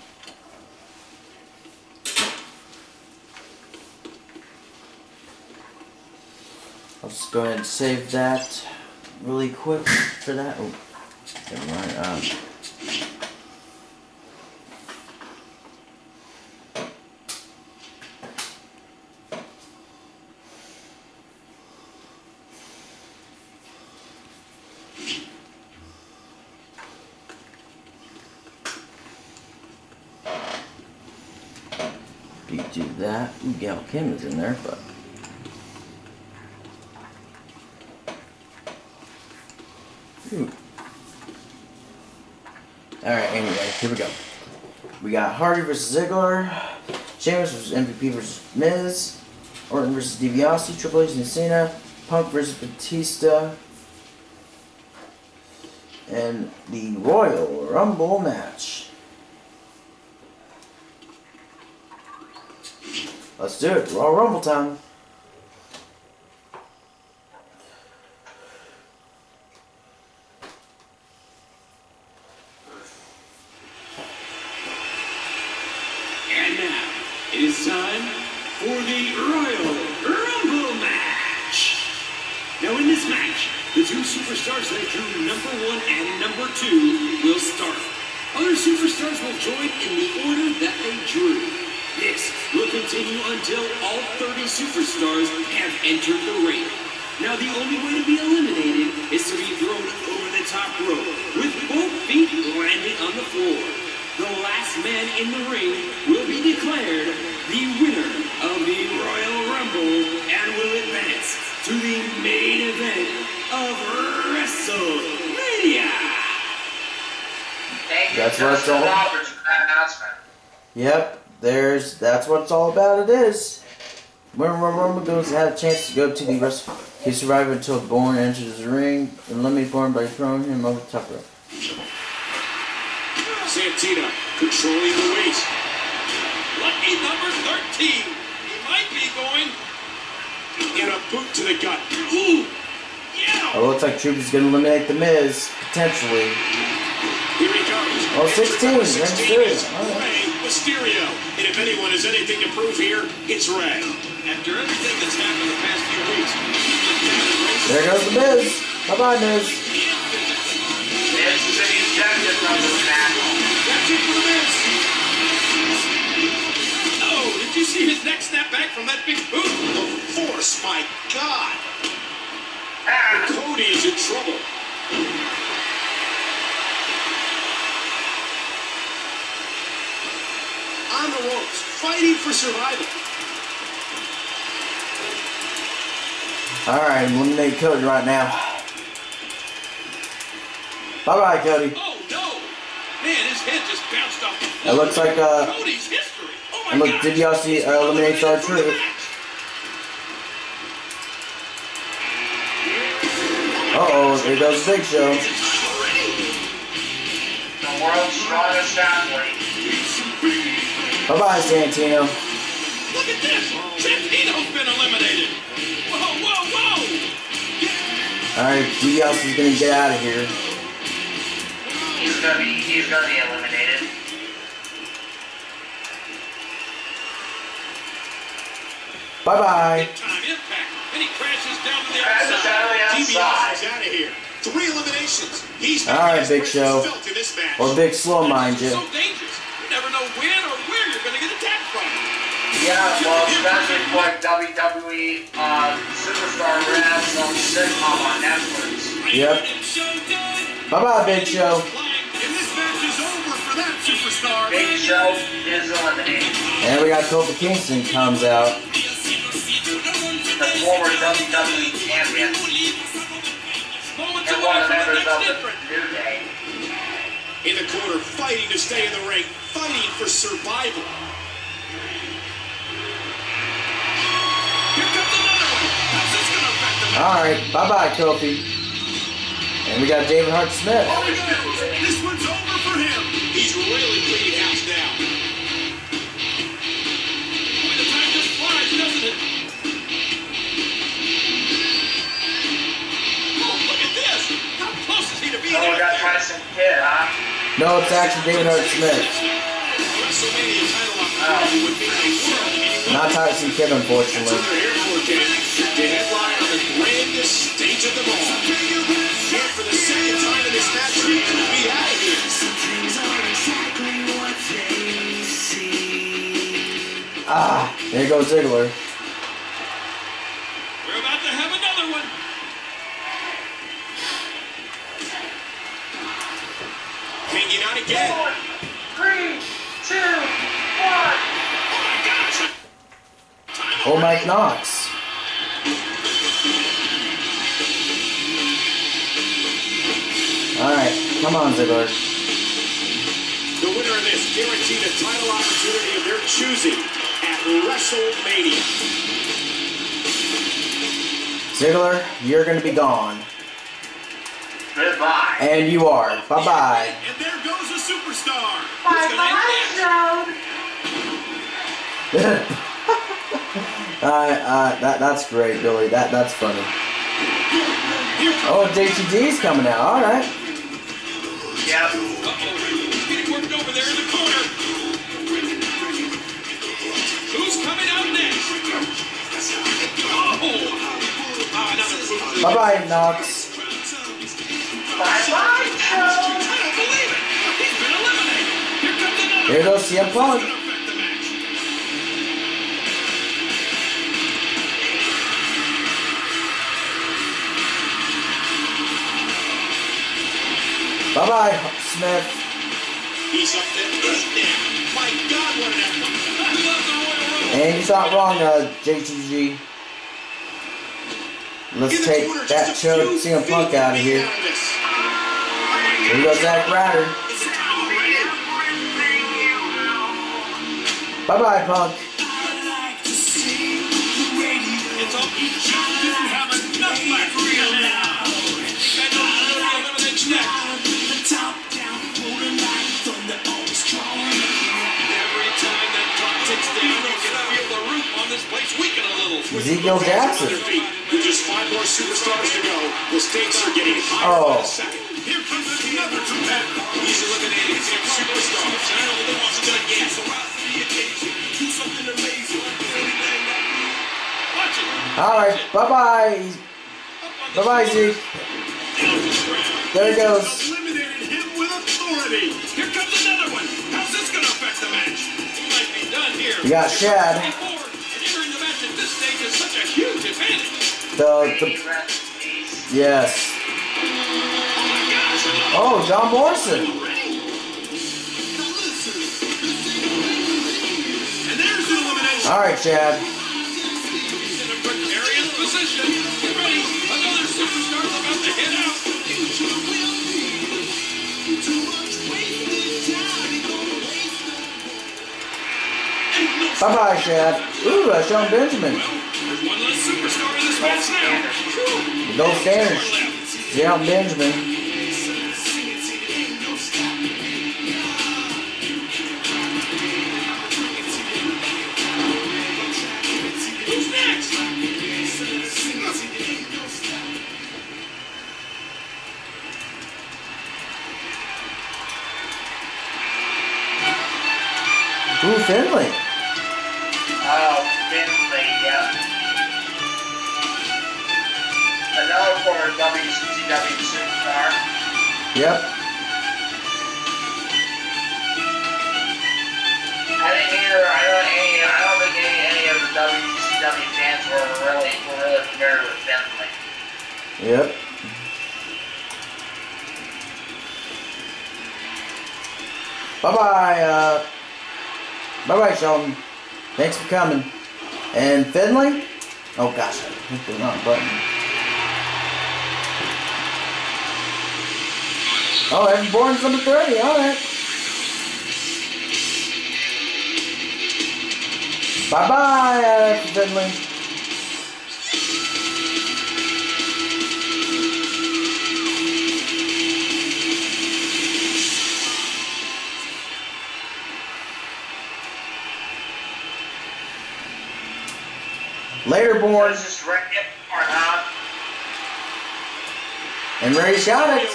I'll just go ahead and save that really quick for that. Oh, never mind. Um, you do that. Ooh, Gail Kim is in there, but. Hmm. Ooh. Alright, anyway, here we go. We got Hardy versus Ziggler, Sheamus versus MVP versus Miz, Orton versus DiBiase, Triple H and Cena, Punk versus Batista, and the Royal Rumble match. Let's do it. Royal Rumble time. A chance to go to the rest, he survived until Bourne enters the ring and eliminated Bourne by throwing him over the top rope. Santino controlling the weight. Lucky number 13. He might be going. And a boot to the gut. Ooh. Oh, it looks like Troop is going to eliminate the Miz potentially. Here he comes. Oh, 16. Rey Mysterio. All right. Mysterio. And if anyone has anything to prove here, it's Rey. After everything that's happened in the past few weeks, There goes the Miz. Come bye, Miz. This is the objective of this match. That's it for the Miz. Oh, did you see his neck snap back from that big boot? The force, my God. Cody is in trouble. On the ropes, fighting for survival. All right, eliminate Cody right now. Bye bye, Cody. Oh, no. Man, his head just bounced off the It looks like uh, Cody's history. Oh, and look, did y'all see uh, eliminates R-Truth? Uh oh, there goes Big Show. The world's strongest athlete. Bye bye, Santino. Look at this. Santino's been whoa. All right, is gonna get out of here. He's gonna be, he's gonna be eliminated. Bye bye. Time impact. And he crashes down to the Crashes outside. down to the outside. DiBiase's out of here. Three eliminations. He's All right, Big Show, this match. or Big Slow, mind you. So dangerous. You never know when or where Yeah, well, especially for WWE uh, Superstar Wrestling sitcom on Netflix. Yep. Bye bye, Big Show. Big Show is eliminated. And we got Kofi Kingston comes out. The former WWE champion. And one of the members of the New Day. In the corner, fighting to stay in the ring, fighting for survival. Alright, bye bye, Kofi. And we got David Hart Smith. Oh, this one's over for him. He's really bleeding out now. Boy, the time just flies, doesn't it? Oh, look at this. How close is he to being Oh, we out got there? Tyson Kidd, huh? No, it's actually David Hart Smith. WrestleMania title opportunity would mean the world Not Tyson Kidd, unfortunately. Airport game to on the grandest stage of them all. Yet for the second time in this match, he could be out of here. Ah, there goes Ziggler. We're about to have another one. Hanging on again. Four, three, two, one. Oh, Mike Knox. Come on, Ziggler. The winner of this guaranteed a title opportunity of their choosing at WrestleMania. Ziggler, you're gonna be gone. Goodbye. And you are. Bye bye. And there goes a superstar. Bye bye, Joe. uh, uh, that, that's great, Billy. That, that's funny. Oh, JTG's coming out. Alright. Yep. Bye bye, Knox. Bye bye, Joe. Goes CM Punk. Bye bye, Smith. He's up there. My God, what an And he's not wrong, uh, JTG. Let's take that show CM Punk out of here. Here goes Zack Ryder. Bye bye, Punk. It's all he just didn't have enough uh, left for you now. Think I know who the eliminates next. Every time that clock ticks down, you can feel the roof on this place weaken a little. Ezekiel Jackson. More superstars to go, the stakes are getting higher Oh. by the second. Here comes another competitor. He's eliminating six superstars. I only wants to get. So rise to the occasion. Do something amazing. Alright, bye bye. Bye bye, Zeke. There he goes. Eliminated him with authority. Here comes another one. How's this going to affect the match? He might be done here. We got Shad. The, the yes. Oh, John Morrison. All right, Shad. He's in a precarious position. Get ready. Another superstar's about to head out. Bye bye, Shad. Ooh, that's Shelton Benjamin. Gold standards. Shelton Benjamin. Who's next? Finlay. BMW supercar. Yep. I think either, I don't, any, I don't think any, any of the WCW fans were really, were really familiar with Bentley. Yep. Bye-bye, uh, bye-bye, Shelton. Thanks for coming. And Finlay? Oh, gosh, I hit the wrong button. Oh, Evan Bourne's number 30, alright. Bye bye, uh, Finlay. Later, Bourne. This is Rick or. And Ray it.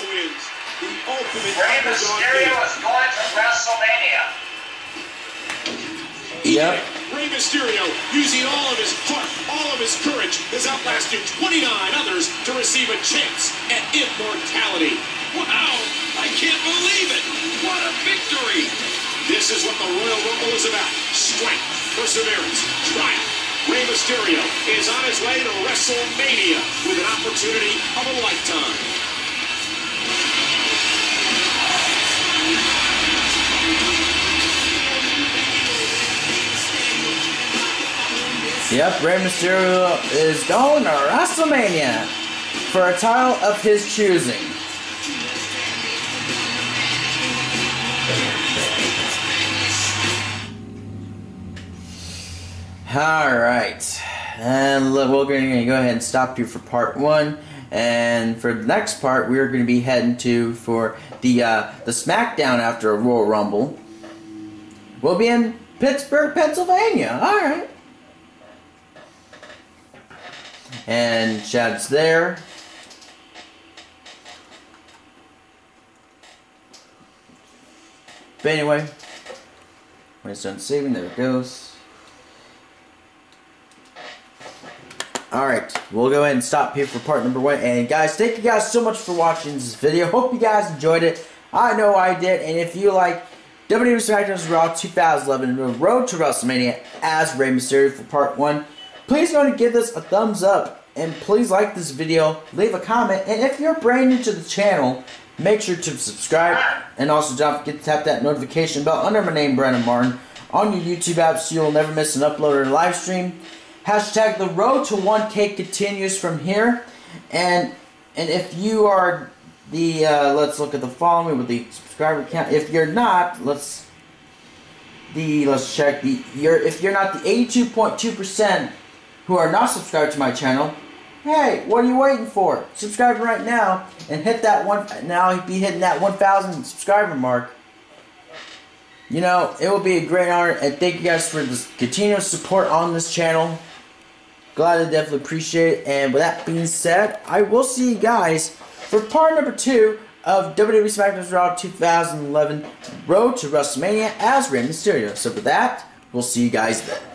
Rey Mysterio is going to WrestleMania. Yep. Rey Mysterio, using all of his heart, all of his courage, has outlasted 29 others to receive a chance at immortality. Wow! I can't believe it! What a victory! This is what the Royal Rumble is about. Strength, perseverance, triumph. Rey Mysterio is on his way to WrestleMania with an opportunity of a lifetime. Yep, Rey Mysterio is going to WrestleMania for a title of his choosing. Alright, and we're going to go ahead and stop here for part one. And for the next part, we're going to be heading to for the uh, the SmackDown after a Royal Rumble. We'll be in Pittsburgh, Pennsylvania. All right. And Chad's there. But anyway, when it's done saving, there it goes. Alright, we'll go ahead and stop here for part number one. And guys, thank you guys so much for watching this video. [LAUGHS] Hope you guys enjoyed it. I know I did. And if you like WWE SmackDown Raw 2011 The Road to WrestleMania as Rey Mysterio for part one, please go and give this a thumbs up. And please like this video, leave a comment. And if you're brand new to the channel, make sure to subscribe. And also don't forget to tap that notification bell under my name, Brandon Martin, on your YouTube app so you'll never miss an upload or a live stream. Hashtag the road to 1K continues from here. And and if you are the, uh, let's look at the following with the subscriber count. If you're not, let's, the, let's check the, you're, if you're not the 82.2% who are not subscribed to my channel, hey, what are you waiting for? Subscribe right now and hit that one, now be hitting that 1,000 subscriber mark. You know, it will be a great honor, and thank you guys for the continuous support on this channel. Glad to definitely appreciate it. And with that being said, I will see you guys for part number two of WWE SmackDown Raw 2011 Road to WrestleMania as Rey Mysterio. So for that, we'll see you guys then.